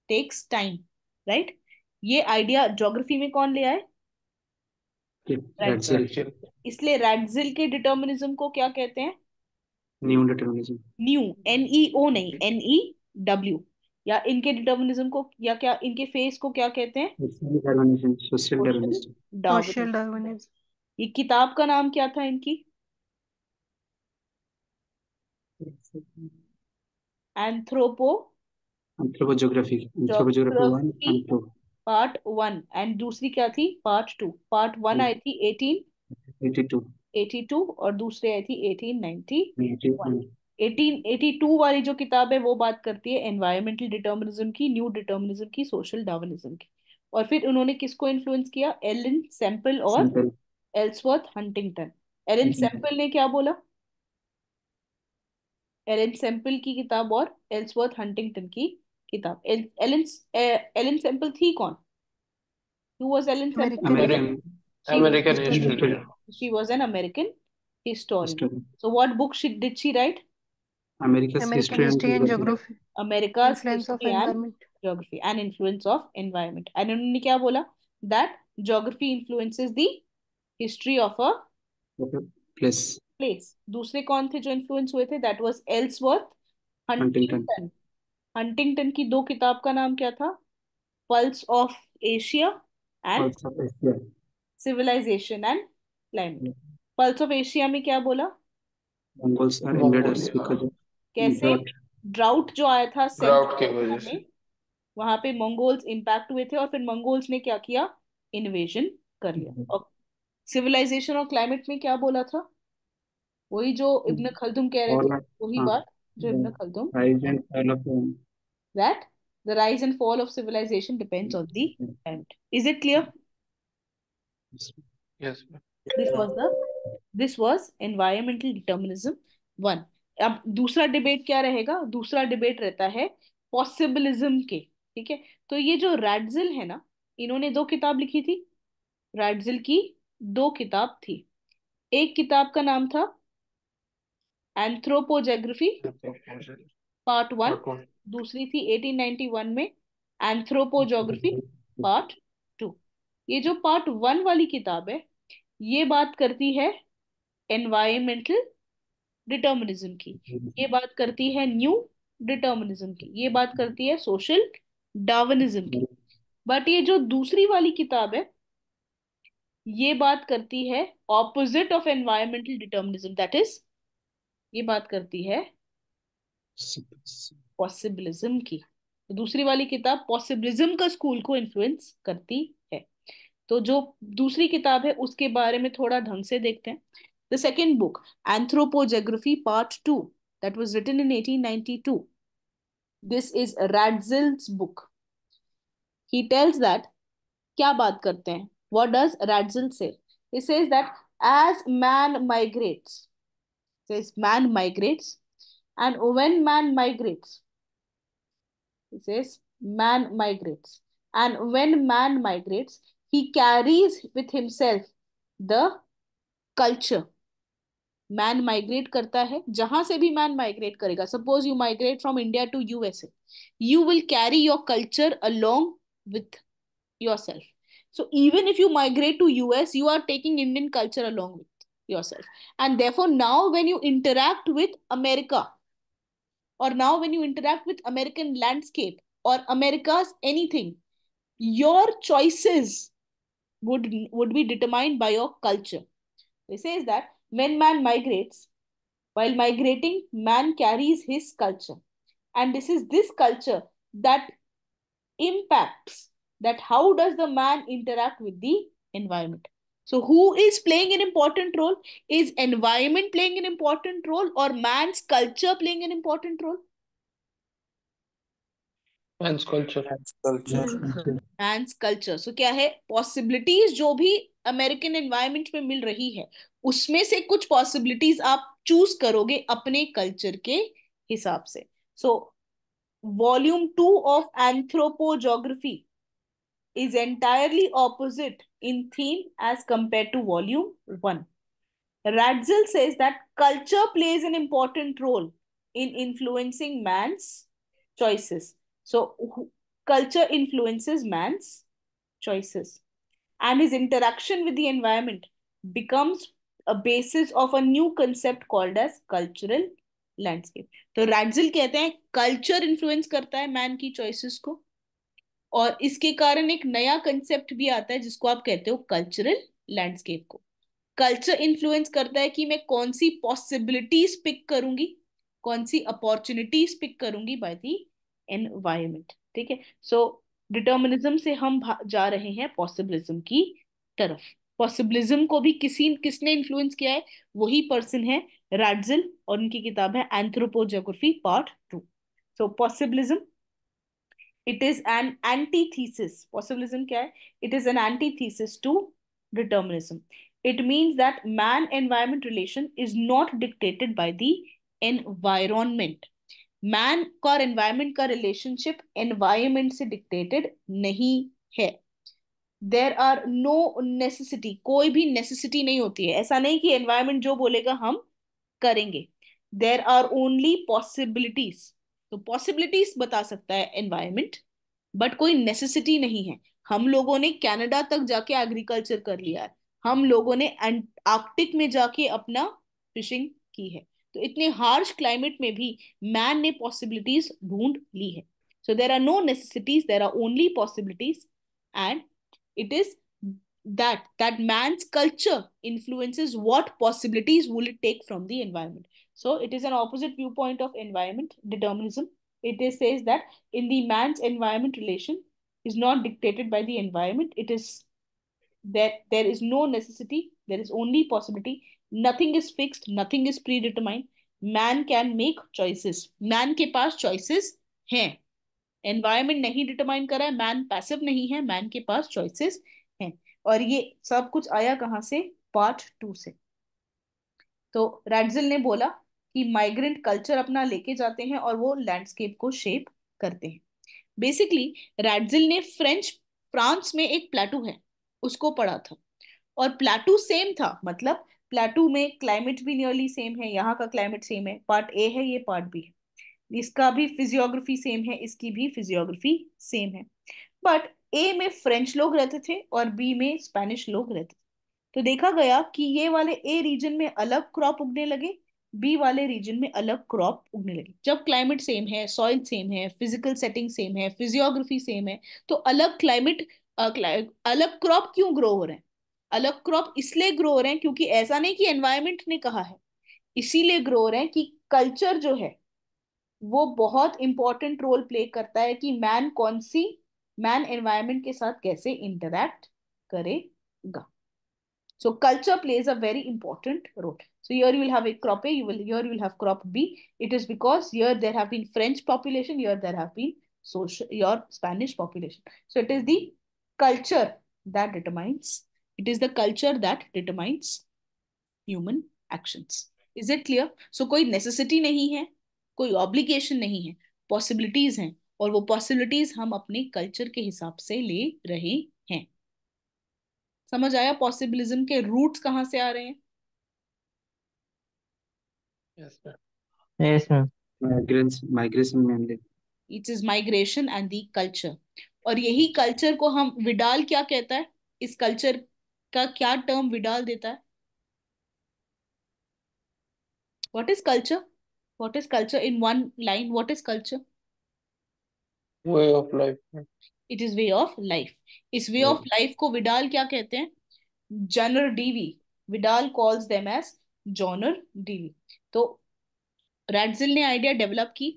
takes time right? ये idea geography में कौन ले आए? इसलिए Ratzel के determinism को क्या कहते हैं? New determinism new N E O नहीं एनई डब्ल्यू या इनके डिटर्मिनिज्म को या क्या इनके फेस को क्या कहते हैं? सोशल डिटर्मिनिज्म ये किताब का नाम क्या था इनकी? Anthropo anthropogeography one Geography. Part one and दूसरी क्या थी? Part two part one. आई थी एटीन 82 एटी टू और दूसरी आई थी एटीन नाइनटी 91 1882 वाली जो किताब है वो बात करती है एनवायरमेंटल डिटर्मिनिज्म की न्यू डिटर्मिनिज्म की सोशल डार्विनिज्म की. और फिर उन्होंने किसको इन्फ्लुएंस किया? एलन सैंपल और एल्सवर्थ हंटिंगटन एलन. सैंपल ने क्या बोला? एलन सैंपल की किताब और एल्सवर्थ हंटिंगटन की किताब। एलन एलन सैंपल थी कौन? Who was Ellen Semple she was an American historian so what book she did she write America's history and geography America's history and geography and influence of environment and उन्होंने क्या बोला? That geography influences the history of a place place दूसरे कौन थे जो influence हुए थे? That was Ellsworth Huntington Huntington की दो किताब का नाम क्या था? Pulse of Asia and civilization and climate pulse of Asia में क्या बोला? कैसे? ड्राउट जो आया था वहाँ पे मंगोल्स इंपैक्ट हुए थे और फिर मंगोल्स ने क्या किया? इन्वेजन कर लिया। और सिविलाइजेशन और क्लाइमेट में क्या बोला था? वही जो इब्न खल्दुम कह रहे थे वही बात जो Ibn rise that the rise and fall of civilization depends on the and is it clear this was the this was environmental determinism one अब दूसरा डिबेट क्या रहेगा? दूसरा डिबेट रहता है पॉसिबलिज्म के ठीक है? तो ये जो रैडजिल है ना इन्होंने दो किताब लिखी थी। रैडजिल की दो किताब थी। एक किताब का नाम था एंथ्रोपोजेग्राफी पार्ट वन. दूसरी थी 1891 में एंथ्रोपोजोग्राफी पार्ट टू ये जो पार्ट वन वाली किताब है, ये बात करती है एनवायरमेंटल डिटर्मिनिज्म की। ये बात करती है न्यू डिटर्मिनिज्म की। ये बात करती है सोशल डार्विनिज्म की। बट ये जो दूसरी वाली किताब है, ये बात करती है opposite of environmental determinism that is ये बात करती है पॉसिबिलिज्म की। तो दूसरी वाली किताब पॉसिबिलिज्म का स्कूल को इन्फ्लुएंस करती है। तो जो दूसरी किताब है, उसके बारे में थोड़ा ढंग से देखते हैं। The second book anthropogeography part two that was written in 1892 this is Ratzel's book he tells that क्या बात करते हैं? व्हाट डज रैडजिल से he says that as man migrates says man migrates and when man migrates he says man migrates and when man migrates he carries with himself the culture man migrate करता है जहाँ से भी man migrate करेगा suppose you migrate from India to USA you will carry your culture along with yourself so even if you migrate to us you are taking indian culture along with yourself. And therefore now when you interact with america or now when you interact with american landscape or america's anything your choices would would be determined by your culture. It says that when man migrates while migrating man carries his culture. And this is this culture that impacts that how does the man interact with the environment so who is playing an important role is environment playing an important role or man's culture playing an important role Man's culture. Man's culture man's culture so क्या है possibilities जो भी American environment में मिल रही है उसमें से कुछ पॉसिबिलिटीज आप चूज़ करोगे अपने कल्चर के हिसाब से so volume two of anthropogeography is entirely opposite in theme as compared to volume 1. Radzil says that culture plays an important role in influencing man's choices. So, who- culture influences man's choices, and his interaction with the environment becomes a basis of a new concept called as cultural landscape. तो रैडजिल कहते हैं culture influence करता है man की choices को और इसके कारण एक नया कंसेप्ट भी आता है, जिसको आप कहते हो कल्चरल लैंडस्केप को। कल्चर इन्फ्लुएंस करता है कि मैं कौन सी पॉसिबिलिटीज पिक करूँगी, कौन सी अपॉर्चुनिटीज़ पिक करूँगी बाय दी एनवायरमेंट ठीक है? सो डिटर्मिनिज्म से हम जा रहे हैं पॉसिबिलिज्म की तरफ़। पॉसिबिलिज्म को भी किसी, किसने इन्फ्लुएंस किया है? वही पर्सन है रैडजिल और उनकी किताब है anthropogeography part two so possibilism it is an antithesis possibilism क्या है it is an antithesis to determinism it means that man environment relation is not dictated by the environment. Man का और एनवायरमेंट का रिलेशनशिप एनवायरमेंट से dictated नहीं है there are no necessity कोई भी नेसेसिटी नहीं होती है ऐसा नहीं कि एनवायरमेंट जो बोलेगा हम करेंगे देर आर ओनली पॉसिबिलिटीज तो पॉसिबिलिटीज बता सकता है एनवायरमेंट बट कोई नेसेसिटी नहीं है। हम लोगों ने कनाडा तक जाके एग्रीकल्चर कर लिया है। हम लोगों ने आर्कटिक में जाके अपना फिशिंग की है। तो इतने हार्श क्लाइमेट में भी मैन ने पॉसिबिलिटीज ढूंढ ली है। So there are no necessities there are only possibilities and it is that that man's culture influences what possibilities will it take from the environment. So it is an opposite viewpoint of environment determinism. It is, says that in the man's environment relation is not dictated by the environment. It is that there, there is no necessity there is only possibility. Nothing is fixed nothing is predetermined. Man can make choices. Man ke paas choices hain. Environment nahi determine kara man passive nahi hai man ke paas choices और ये सब कुछ आया कहाँ से? Part two से। तो Ratzel ने बोला कि माइग्रेंट कल्चर अपना लेके जाते हैं और वो लैंडस्केप को शेप करते हैं। बेसिकली रैडजिल ने फ्रेंच फ्रांस में एक प्लेटू है, उसको पढ़ा था। और प्लेटू सेम था मतलब प्लेटू में क्लाइमेट भी नियरली सेम है, यहाँ का क्लाइमेट सेम है। पार्ट ए है, ये पार्ट बी है। इसका भी फिजियोग्राफी सेम है, इसकी भी फिजियोग्राफी सेम है। बट ए में फ्रेंच लोग रहते थे और बी में स्पेनिश लोग रहते थे। तो देखा गया कि ये वाले ए रीजन में अलग क्रॉप उगने लगे बी वाले रीजन में अलग क्रॉप उगने लगे। जब क्लाइमेट सेम है सॉइल सेम है फ़िज़िकल सेटिंग सेम है फिजियोग्राफी सेम है तो अलग क्लाइमेट अलग क्रॉप क्यों ग्रो हो रहे हैं? अलग क्रॉप इसलिए ग्रो हो रहे हैं क्योंकि ऐसा नहीं कि एनवायरमेंट ने कहा है। इसीलिए ग्रो हो रहे हैं कि कल्चर जो है, वो बहुत इंपॉर्टेंट रोल प्ले करता है कि मैन कौन सी मैन एनवायरमेंट के साथ कैसे इंटरैक्ट करेगा so culture plays a very important role so here you will have a crop a you will here you will have crop b it is because here there have been french population here there have been social your spanish population so it is the culture that determines it is the culture that determines human actions is it clear so कोई necessity नहीं है कोई obligation नहीं है possibilities हैं और वो possibilities हम अपने कल्चर के हिसाब से ले रहे हैं। समझ आया? पॉसिबिलिज्म के रूट्स कहाँ से आ रहे हैं? Yes, ma'am. Yes, ma'am. Migrants, migration mainly. It is migration and the culture और यही कल्चर को हम विडाल क्या कहता है? इस कल्चर का क्या टर्म विडाल देता है? What is culture what is culture in one line what is culture Way of life. ma'am. It is way of life इस वे ऑफ़ लाइफ को विडाल क्या कहते हैं? Genre DV Vidal calls them as genre DV तो Ratzel ने idea develop की।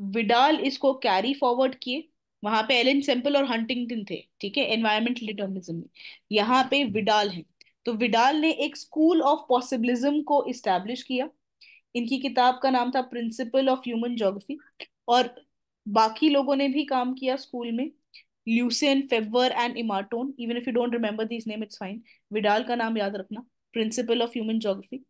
Vidal इसको carry forward किए। वहाँ पे एलन सेम्पल और हंटिंगटन थे ठीक है? एनवायरमेंटल डिटर्मिनिज्म में। यहाँ पे विडाल है। तो विडाल ने एक स्कूल ऑफ़ पॉसिबिलिज्म को इस्टेब्लिश किया। इनकी किताब का नाम था प्रिंसिपल ऑफ़ ह्यूमन जोग्राफी और बाकी लोगों ने भी काम किया स्कूल में। Lucien Febvre and Martonne even if you don't remember this name it's fine Vidal का नाम याद रखना principle of human geography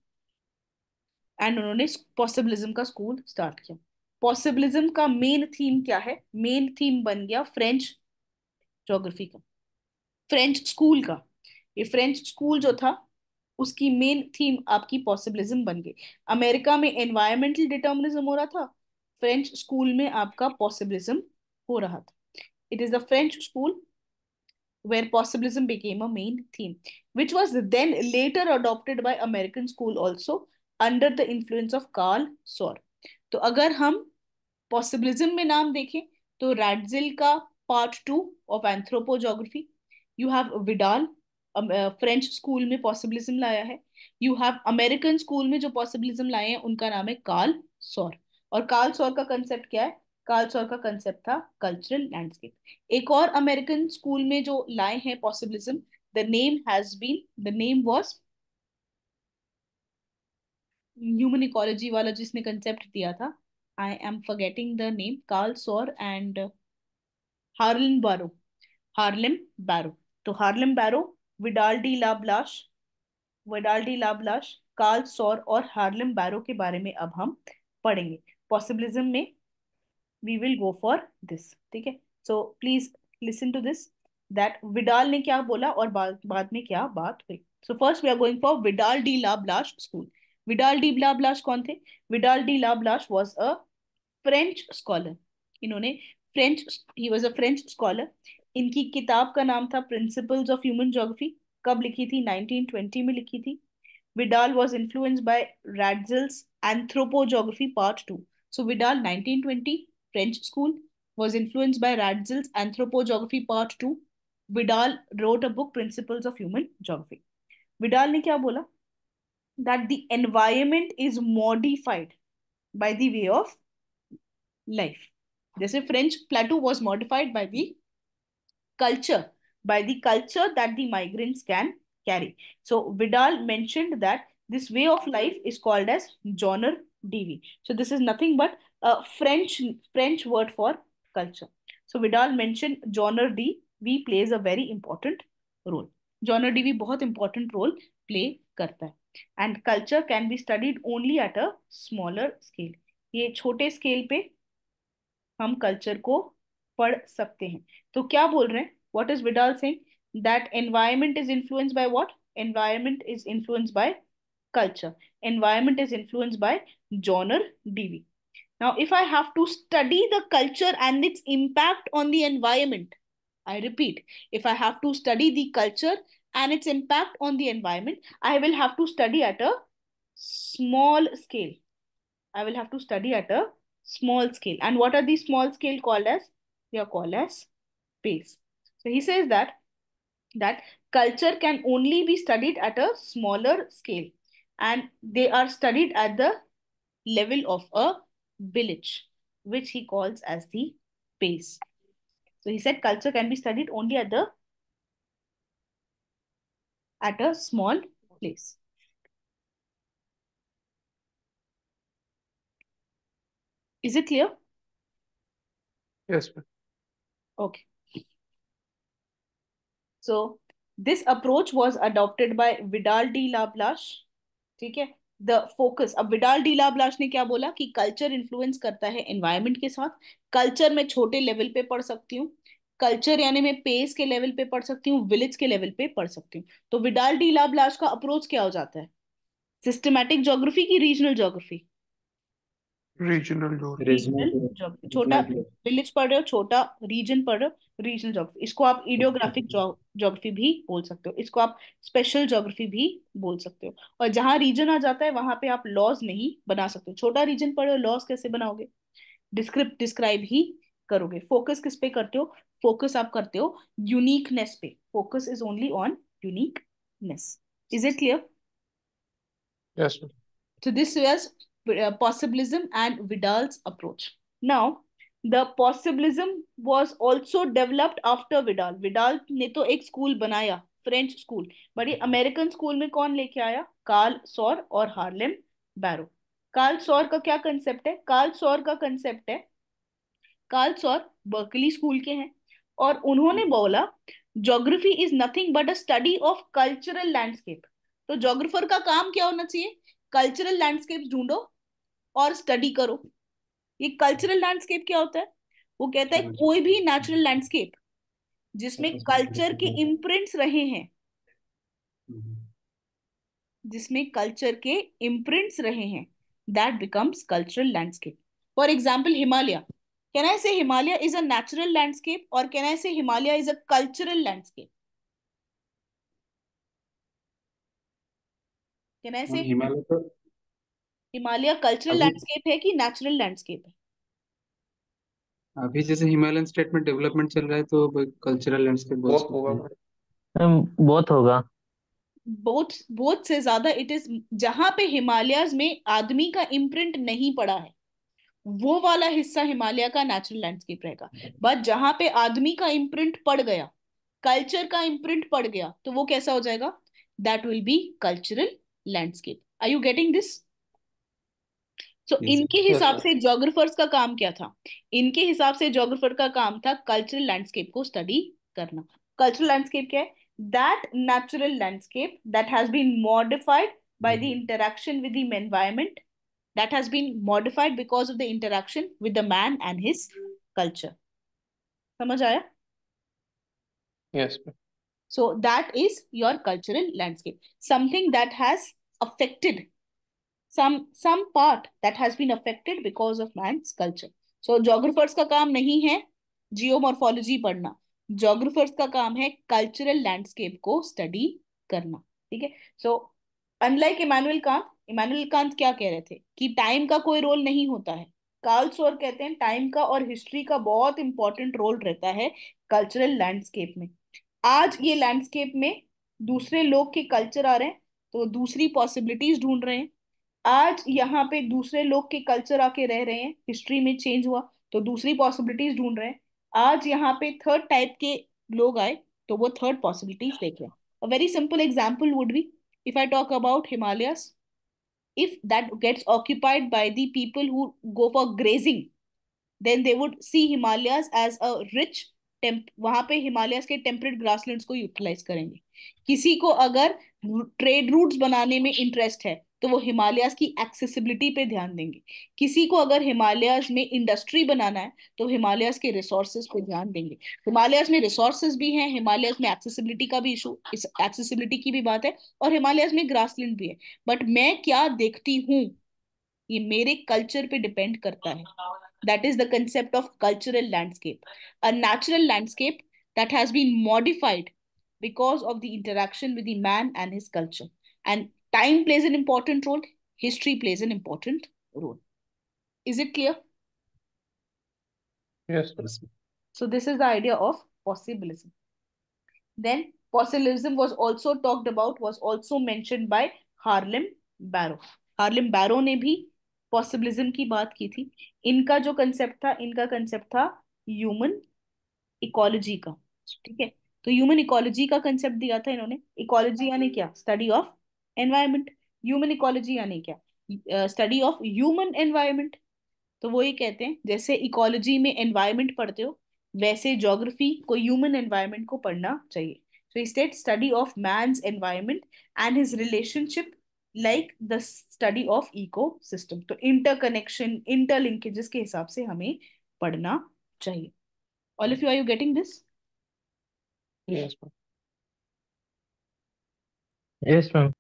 and उन्होंने पॉसिबिलिज्म का स्कूल स्टार्ट किया। पॉसिबिलिज्म का मेन थीम क्या है? मेन थीम बन गया फ्रेंच जोग्राफी का। फ्रेंच स्कूल का। ये फ्रेंच स्कूल जो था, उसकी मेन थीम आपकी पॉसिबिलिज्म बन गई। अमेरिका में एनवायरमेंटल डिटर्मिनिज्म हो रहा था फ्रेंच स्कूल में आपका पॉसिबलिज्म हो रहा था। It is the French school where possibilism became a main theme which was then later adopted by American school also under the influence of Carl Sauer तो अगर हम पॉसिबलिज्म में नाम देखें तो रैडजिल का part two of anthropogeography you have Vidal French school में possibilism लाया है। यू हैव अमेरिकन स्कूल में जो पॉसिबलिज्म लाए हैं, उनका नाम है कार्ल सॉर और कार्ल सौर का कंसेप्ट क्या है? कार्ल सॉर का कंसेप्ट था कल्चरल लैंडस्केप एक और अमेरिकन स्कूल में जो लाए हैं possibilism the name has been the name was human ecology वाला जिसने कंसेप्ट दिया था I am forgetting the name Carl Sauer and Harlan Barrows Harlan Barrows तो Harlan Barrows Vidal de la Blache Vidal de la Blache Carl Sauer और Harlan Barrows के बारे में अब हम पढ़ेंगे। पॉसिबिलिज्म में we will go for this ठीक है? So please listen to this that Vidal ने क्या बोला और बाद बाद में क्या बात हुई? So first we are going for Vidal de la Blache school Vidal de la Blache कौन थे? Vidal de la Blache was a French scholar इन्होंने French he was a French scholar इनकी किताब का नाम था प्रिंसिपल्स ऑफ़ ह्यूमन ज्योग्राफी कब लिखी थी? 1920 में लिखी थी। Vidal was influenced by Ratzel's anthropogeography part two So Vidal, 1920, French school, was influenced by Radzel's Anthropogeography Part 2. Vidal wrote a book, Principles of Human Geography. Vidal ne kya bola? That the environment is modified by the way of life. जैसे French plateau was modified by the culture, by the culture that the migrants can carry. So Vidal mentioned that this way of life is called as genre vie so this is nothing but a French French word for culture so Vidal mentioned genre de vie plays a very important role genre de vie बहुत important role play करता है and culture can be studied only at a smaller scale ये छोटे scale पे हम culture को पढ़ सकते हैं तो क्या बोल रहे हैं what is Vidal saying that environment is influenced by what environment is influenced by culture environment is influenced by genre dv now if i have to study the culture and its impact on the environment i repeat if i have to study the culture and its impact on the environment, I will have to study at a small scale. I will have to study at a small scale. And what are these small scale called as? They are called as space. So he says that that culture can only be studied at a smaller scale and they are studied at the level of a village which he calls as the base so he said culture can be studied only at the at a small place. Is it clear? Yes, ma'am. Okay. So this approach was adopted by Vidal de la Blache. ठीक है? The focus अब Vidal de la Blache ने क्या बोला कि culture influence करता है environment के साथ। कल्चर में छोटे लेवल पे पढ़ सकती हूँ। कल्चर यानी मैं पेस के लेवल पे पढ़ सकती हूँ विलेज के लेवल पे पढ़ सकती हूँ। तो विडाल डी लाबलाश का अप्रोच क्या हो जाता है? सिस्टमैटिक जोग्राफी की रीजनल ज्योग्राफी रीजनल ज्योग्राफी छोटा विलेज पढ़ रहे हो छोटा रीजन पढ़ रहे हो रीजनल ज्योग्राफी इसको आप इडियोग्राफिक ज्योग्राफी भी बोल सकते हो। इसको आप स्पेशल ज्योग्राफी भी बोल सकते हो। और जहाँ रीजन आ जाता है वहाँ पे आप लॉज नहीं बना सकते छोटा रीजन पढ़ रहे हो लॉज कैसे बनाओगे? डिस्क्रिप्ट डिस्क्राइब ही करोगे। फोकस किस पे करते हो? फोकस आप करते हो यूनिकनेस पे। Focus is only on uniqueness is it clear. So this was uh, possibilism and Vidal's approach. Now, the possibilism was also developed after Vidal. Vidal ने तो एक स्कूल बनाया फ्रेंच स्कूल बट ये American school में कौन लेके आया? Carl Sauer और हार्लेम बैरो कार्ल सॉर का क्या कंसेप्ट है? कार्ल सॉर का कंसेप्ट है कार्ल सॉर बर्कली स्कूल के हैं. और उन्होंने बोला geography is nothing but a study of cultural landscape तो जोग्राफर का काम क्या होना चाहिए? कल्चरल लैंडस्केप ढूंढो और स्टडी करो। ये कल्चरल लैंडस्केप क्या होता है? वो कहता है कोई भी नेचुरल लैंडस्केप जिसमें कल्चर के इम्प्रिंट्स रहे हैं। जिसमें कल्चर के इम्प्रिंट्स रहे हैं। That becomes cultural landscape for example Himalaya can I say Himalaya is a natural landscape और can I say Himalaya is a cultural landscape can I say Himalaya Himalaya cultural landscape है कि natural landscape है? अभी जैसे Himalayan state में development चल रहा है तो कल्चरल लैंडस्केप सकते होगा बहुत होगा। बोथ बोथ से ज़्यादा इट इज़ जहाँ पे हिमालयस में आदमी का इम्प्रिंट नहीं पड़ा है वो वाला हिस्सा हिमालय का नेचुरल लैंडस्केप रहेगा। बट जहाँ पे आदमी का इम्प्रिंट पड़ गया कल्चर का इम्प्रिंट पड़ गया तो वो कैसा हो जाएगा? That will be cultural landscape are you getting this so so, इनके हिसाब से ज्योग्राफर्स का काम क्या था? इनके हिसाब से ज्योग्राफर का काम था कल्चरल लैंडस्केप को स्टडी करना। कल्चरल लैंडस्केप क्या है? That natural landscape that has been modified by the interaction with the environment that has been modified because of the interaction with the man and his culture समझ आया? Yes so that is your cultural landscape something that has affected some some part that has been affected because of man's culture. So, geographers का काम नहीं है geomorphology पढ़ना. Geographers का काम है कल्चरल लैंडस्केप को स्टडी करना, ठीक है? So unlike Immanuel Kant Immanuel Kant क्या कह रहे थे? कि टाइम का कोई रोल नहीं होता है। कार्ल सोर कहते हैं टाइम का और हिस्ट्री का बहुत इंपॉर्टेंट रोल रहता है कल्चरल लैंडस्केप में। आज ये लैंडस्केप में दूसरे लोग के कल्चर आ रहे हैं तो दूसरी पॉसिबिलिटीज ढूंढ रहे हैं। आज यहाँ पे दूसरे लोग के कल्चर आके रह रहे हैं हिस्ट्री में चेंज हुआ तो दूसरी पॉसिबिलिटीज ढूंढ रहे हैं। आज यहाँ पे थर्ड टाइप के लोग आए तो वो थर्ड पॉसिबिलिटीज देख रहे हैं। A very simple example would be if I talk about Himalayas, if that gets occupied by the people who go for grazing, then they would see Himalayas as a rich टेम्प वहाँ पे Himalayas के temperate grasslands को utilise करेंगे। किसी को अगर trade routes बनाने में इंटरेस्ट है तो वो हिमालयस की एक्सेसिबिलिटी पे ध्यान देंगे। किसी को अगर हिमालयस में इंडस्ट्री बनाना है तो हिमालयस के रिसोर्सेज पे ध्यान देंगे। हिमालयस में रिसोर्सेज भी हैं हिमालयस में एक्सेसिबिलिटी का भी इशू इस एक्सेसिबिलिटी की भी बात है, और हिमालयस में ग्रासलैंड भी है। बट मैं क्या देखती हूँ, ये मेरे कल्चर पे डिपेंड करता है। That is the concept of cultural landscape a natural landscape that has been modified because of the interaction with the man and his culture. And time plays an important role history plays an important role is it clear Yes, so this is the idea of possibilism then possibilism was also talked about was also mentioned by harlem barrow harlem barrow ने भी possibilism की बात की थी इनका जो concept था इनका कंसेप्ट था ह्यूमन इकोलॉजी का ठीक है तो ह्यूमन इकोलॉजी का कंसेप्ट दिया था इन्होंने इकोलॉजी यानी क्या study of environment human ecology यानी क्या? स्टडी ऑफ़ ह्यूमन एनवायरमेंट तो वो ये कहते हैं जैसे इकोलॉजी में एनवायरमेंट पढ़ते हो वैसे ज्योग्राफी को ह्यूमन एनवायरमेंट को पढ़ना चाहिए। So state study of man's environment and his relationship like the study of ecosystem तो इंटरकनेक्शन इंटरलिंकेजेस के हिसाब से हमें पढ़ना चाहिए। All of you are you getting this. Yes, ma'am.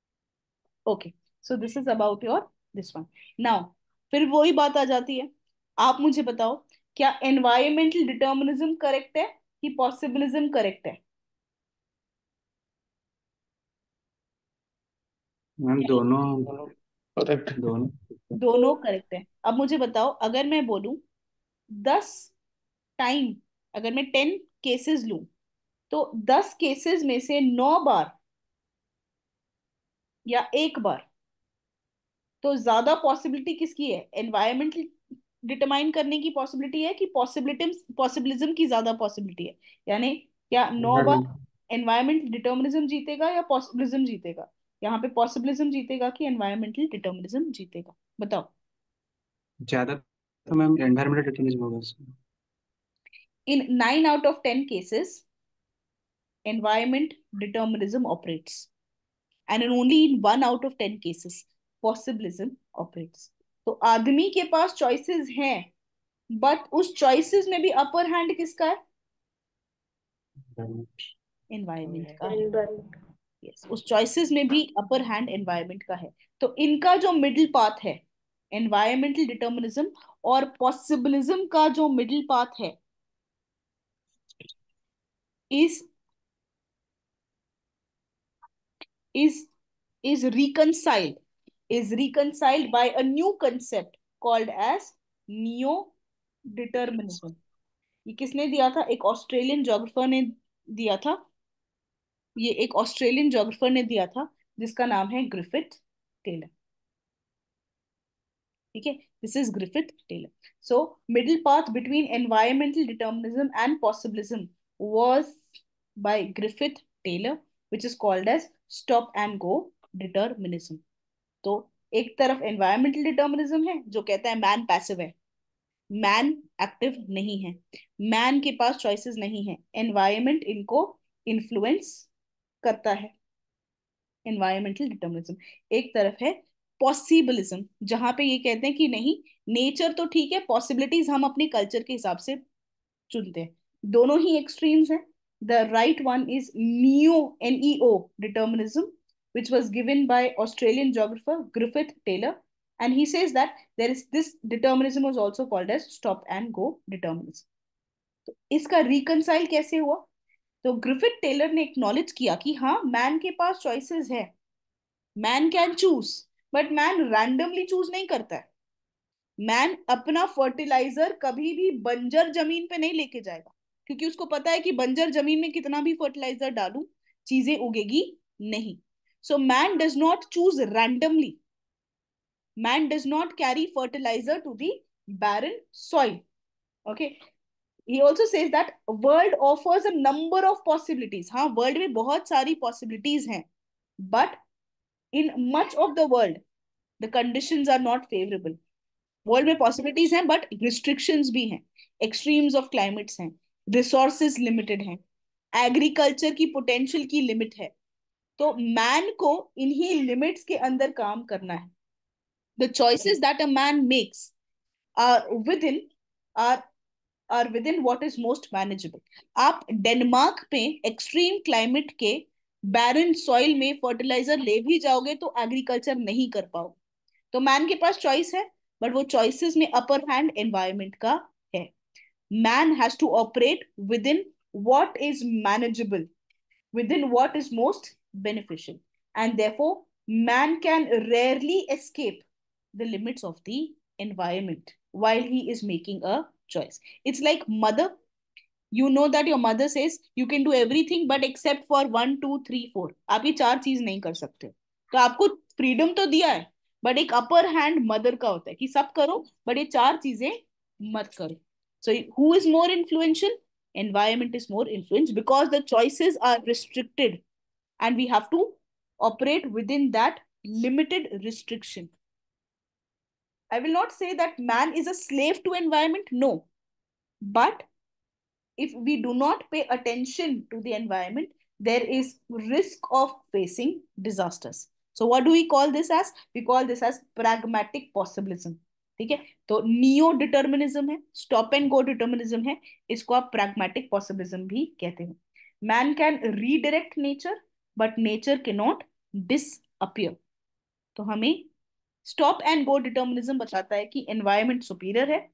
Okay so this is about your this one now फिर वही बात आ जाती है। आप मुझे बताओ क्या एनवायरमेंटल डिटर्मिनिज्म करेक्ट है कि पॉसिबिलिज्म करेक्ट है? मैम दोनों Correct. दोनों दोनों करेक्ट है। अब मुझे बताओ अगर मैं बोलूँ दस टाइम अगर मैं टेन केसेस लू तो दस केसेस में से नौ बार या एक बार तो ज़्यादा पॉसिबिलिटी किसकी है? एनवायरमेंट डिटरमाइन करने की पॉसिबिलिटी है कि पॉसिबिलिटी पॉसिबिलिज्म की ज़्यादा पॉसिबिलिटी है? यानी क्या नौ बार एनवायरमेंट डिटर्मिनिज्म जीतेगा या पॉसिबिलिज्म जीतेगा? यहाँ पे पॉसिबिलिज्म जीतेगा कि एनवायरमेंटल डिटर्मिनिज्म जीतेगा? बताओ। ज़्यादा तो मैम एनवायरमेंटल डिटर्मिनिज्म होगा इसमें in 9 out of 10 cases environment determinism in only in 1 out of 10 cases possibilism operates. तो आदमी के पास चॉइसेस हैं बट उस चॉइसेस में भी अपर हैंड किसका है? एनवायरमेंट का है। यस उस चॉइसेस में भी अपर हैंड एनवायरमेंट का है। तो इनका जो मिडिल पाथ है एनवायरमेंटल डिटर्मिनिज्म और पॉसिबिलिज्म का जो मिडिल पाथ है is is is reconciled is reconciled by a new concept called as neo determinism ये किसने दिया था? एक ऑस्ट्रेलियन जोग्राफर ने दिया था। ये एक ऑस्ट्रेलियन जोग्राफर ने दिया था, जिसका नाम है ग्रिफिथ टेलर ठीक है? This is Griffith Taylor so middle path between environmental determinism and possibilism was by Griffith Taylor which is called as stop and go determinism तो एक तरफ़ एनवायरमेंटल डिटर्मिनिज्म है, जो कहता है मैन पैसिव है। मैन एक्टिव नहीं है। मैन के पास चॉइसेस नहीं है। एनवायरमेंट इनको इन्फ्लुएंस करता है। एनवायरमेंटल डिटर्मिनिज्म एक तरफ़ है पॉसिबलिज्म जहाँ पे ये कहते हैं कि नहीं नेचर तो ठीक है पॉसिबिलिटीज हम अपने कल्चर के हिसाब से चुनते हैं। दोनों ही एक्सट्रीम्स हैं। The right one is neo N E O determinism which was given by Australian geographer Griffith Taylor. And he says that there is this determinism was also called as stop and go determinism. तो इसका reconcile कैसे हुआ तो Griffith Taylor ने acknowledge किया कि हाँ man के पास चॉइसेस है man can choose but man randomly choose नहीं करता है मैन अपना फर्टिलाइज़र कभी भी बंजर ज़मीन पे नहीं लेके जाएगा क्योंकि उसको पता है कि बंजर ज़मीन में कितना भी फर्टिलाइज़र डालू चीज़ें उगेगी नहीं So man does not choose randomly. Man does not carry fertilizer to the barren soil. Okay. He also says that world offers a number of possibilities. हाँ world में बहुत सारी possibilities हैं. But in much of the world, the conditions are not favorable. World में possibilities हैं but restrictions भी हैं. Extremes of climates हैं. Resources limited हैं. Agriculture की पोटेंशियल की लिमिट है. तो मैन को इन्हीं लिमिट्स के अंदर काम करना है the choices that a man makes are within are are within what is most manageable आप डेनमार्क में एक्सट्रीम क्लाइमेट के बैरन सॉइल में फर्टिलाइज़र ले भी जाओगे तो एग्रीकल्चर नहीं कर पाओगे तो मैन के पास चॉइस है बट वो चॉइसेस में अपर हैंड एनवायरमेंट का है man has to operate within what is manageable within what is most beneficial and therefore man can rarely escape the limits of the environment while he is making a choice it's like mother you know that your mother says you can do everything but except for one two three four आप ये चार चीज नहीं कर सकते तो आपको freedom तो दिया है बट एक अपर हैंड मदर का होता है कि सब करो बट ये चार चीजें मत करो so who is more influential environment is more influenced because the choices are restricted and we have to operate within that limited restriction. I will not say that man is a slave to environment, no. But if we do not pay attention to the environment, there is risk of facing disasters. So what do we call this as? We call this as pragmatic possibilism. ठीक है? तो neo determinism है stop and go determinism है, इसको आप pragmatic possibilism भी कहते हैं। Man can redirect nature but nature के नॉट डिसअपियर तो हमें स्टॉप एंड गो डिटर्मिनिज्म बताता है कि एनवायरमेंट सुपीरियर है।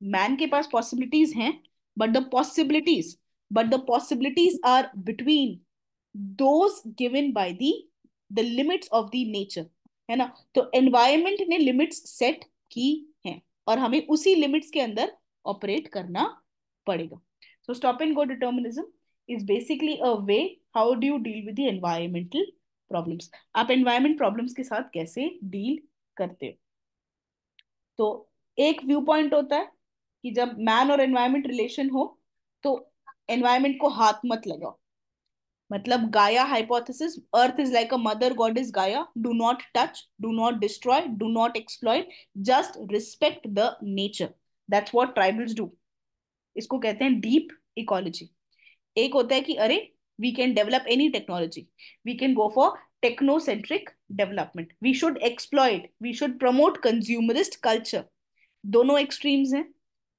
मैन के पास पॉसिबिलिटीज हैं but the possibilities but the possibilities are between those given by the the limits of the nature है ना? तो एनवायरमेंट ने लिमिट्स सेट की हैं और हमें उसी लिमिट्स के अंदर ऑपरेट करना पड़ेगा। So stop and go determinism basically a way how do you deal with the environmental problems? आप environment problems के साथ कैसे deal करते हो? तो एक व्यू पॉइंट होता है कि जब मैन और एनवायरमेंट रिलेशन हो तो एनवायरमेंट को हाथ मत लगाओ। मतलब Gaia hypothesis earth is like a mother god is Gaia do not touch do not destroy do not exploit just respect the nature that's what tribals do इसको कहते हैं डीप इकोलॉजी एक होता है कि, अरे we can develop any technology we can go for technocentric development we should exploit we should promote consumerist culture दोनों extremes हैं.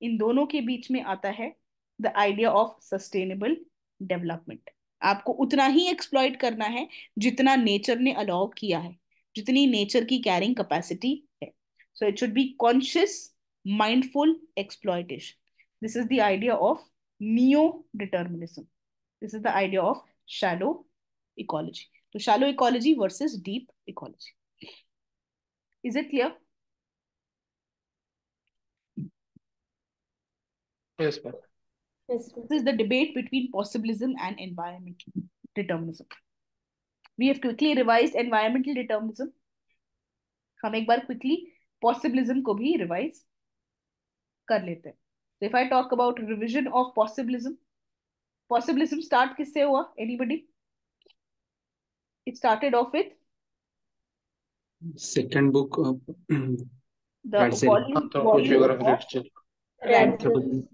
इन दोनों के बीच में आता है the idea of sustainable development आपको उतना ही एक्सप्लॉयट करना है जितना नेचर ने अलाउ किया है। जितनी नेचर की कैरिंग कैपेसिटी है। So it should be conscious mindful exploitation this is the idea of neo determinism this is the idea of shallow ecology तो shallow ecology versus deep ecology is it clear Yes, but... Yes, This is the debate between possibilism and environmental determinism. We have quickly revised environmental determinism. हम एक बार quickly possibilism को भी revise कर लेते हैं तो if I talk about revision of possibilism possibilism start किससे हुआ anybody it started off with second book uh, the Radcliffe. volume, Anthropology volume of of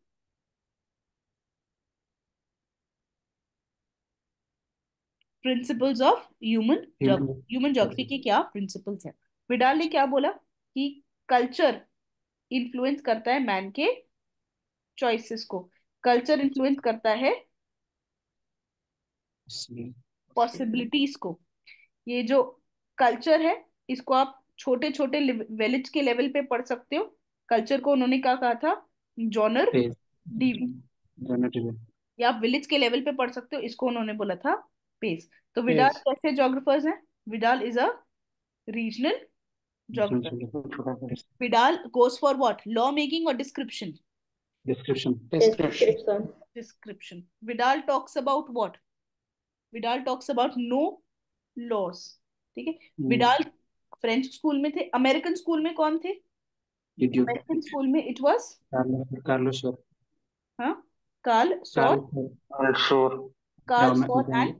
principles of human human geography के क्या प्रिंसिपल्स हैं? Widal ने क्या बोला? कि culture influence करता है मैन के चॉइसेस को। कल्चर इन्फ्लुएंस करता है पॉसिबिलिटीज को। ये जो कल्चर है इसको आप छोटे छोटे विलेज के लेवल पे पढ़ सकते हो। कल्चर को उन्होंने क्या कहा था? जॉनर या आप विलेज के लेवल पे पढ़ सकते हो इसको उन्होंने बोला था स्पेस तो विडाल कैसे जोग्राफर्स हैं? Vidal is a regional geographer Vidal goes for what law making और description description description Vidal talks about what Vidal talks about no laws ठीक है? विडाल फ्रेंच स्कूल में थे. अमेरिकन स्कूल में कौन थे? अमेरिकन स्कूल में इट वाज कार्लोस कार्लोस हाँ? Carl Sauer Carl Sauer and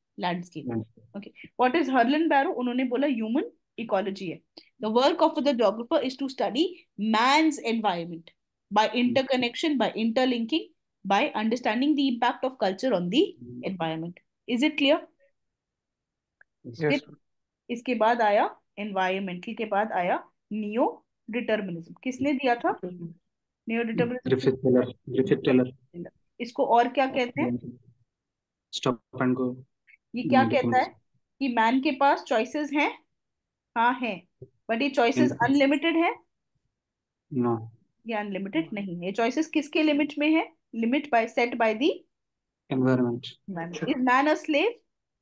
landscape okay what is Harlan Barrows उन्होंने बोला ह्यूमन इकोलॉजी है. The work of the geographer is to study man's environment by interconnection by interlinking by understanding the impact of culture on the environment is it clear इसके बाद आया environment के बाद आया neo determinism किसने दिया था? Neo determinism Griffith Taylor Griffith Taylor इसको और क्या कहते हैं? स्टॉप एंड गो ये क्या कहता है कि मैन के पास चॉइसेस हैं? हाँ है। बट ये चॉइसेस अनलिमिटेड है? ये अनलिमिटेड नहीं है। चॉइसेस किसके लिमिट में है? Limit by set by the environment is man a slave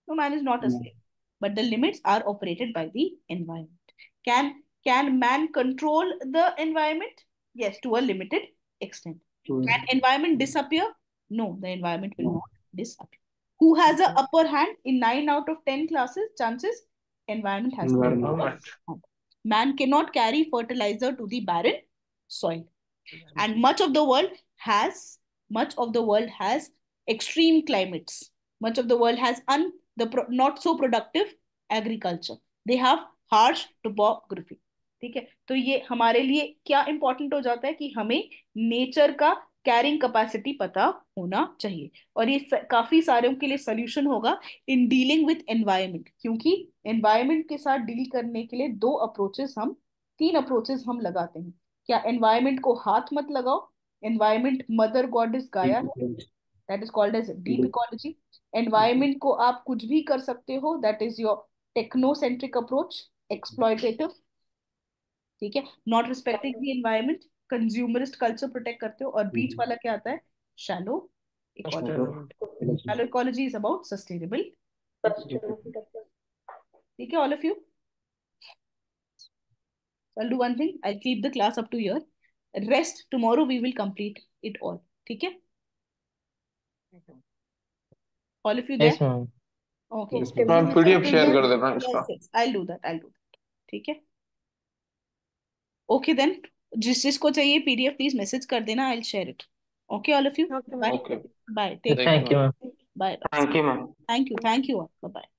no man is not a slave but the limits are operated by the environment can can man control the environment yes to a limited extent can environment disappear no the environment will not disappear who has a upper hand in 9 out of 10 classes chances environment has the environment. man cannot carry fertilizer to the barren soil and much of the world has much of the world has extreme climates much of the world has un the pro, not so productive agriculture they have harsh topography ठीक है तो ये हमारे लिए क्या important हो जाता है कि हमें नेचर का कैरिंग कैपेसिटी पता होना चाहिए। और ये काफ़ी सारों के लिए सोल्यूशन होगा इन डीलिंग विथ एनवायरमेंट क्योंकि एनवायरमेंट के साथ डील करने के लिए दो अप्रोचेस हम तीन अप्रोचेस हम लगाते हैं। क्या एनवायरमेंट को हाथ मत लगाओ एनवायरमेंट मदर गॉडेस गाया है। That is called as deep ecology environment को आप कुछ भी कर सकते हो that is your technocentric approach exploitative ठीक है? Not respecting the environment consumerist culture protect करते हो और बीच वाला क्या आता है shallow ecology shallow ecology is about sustainable ठीक है all of you I'll do one thing. I'll keep the class up to here. Rest tomorrow we will complete it all. ठीक है? All of you there? Yes, ma'am. Okay. Yes, ma'am PDF share कर देना इसका. Yes, yes. I'll do that. I'll do that. ठीक है? Okay then. जिस जिसको चाहिए पीडीएफ प्लीज़ मैसेज कर देना I share it okay all of you bye bye thank you ma'am thank you thank you bye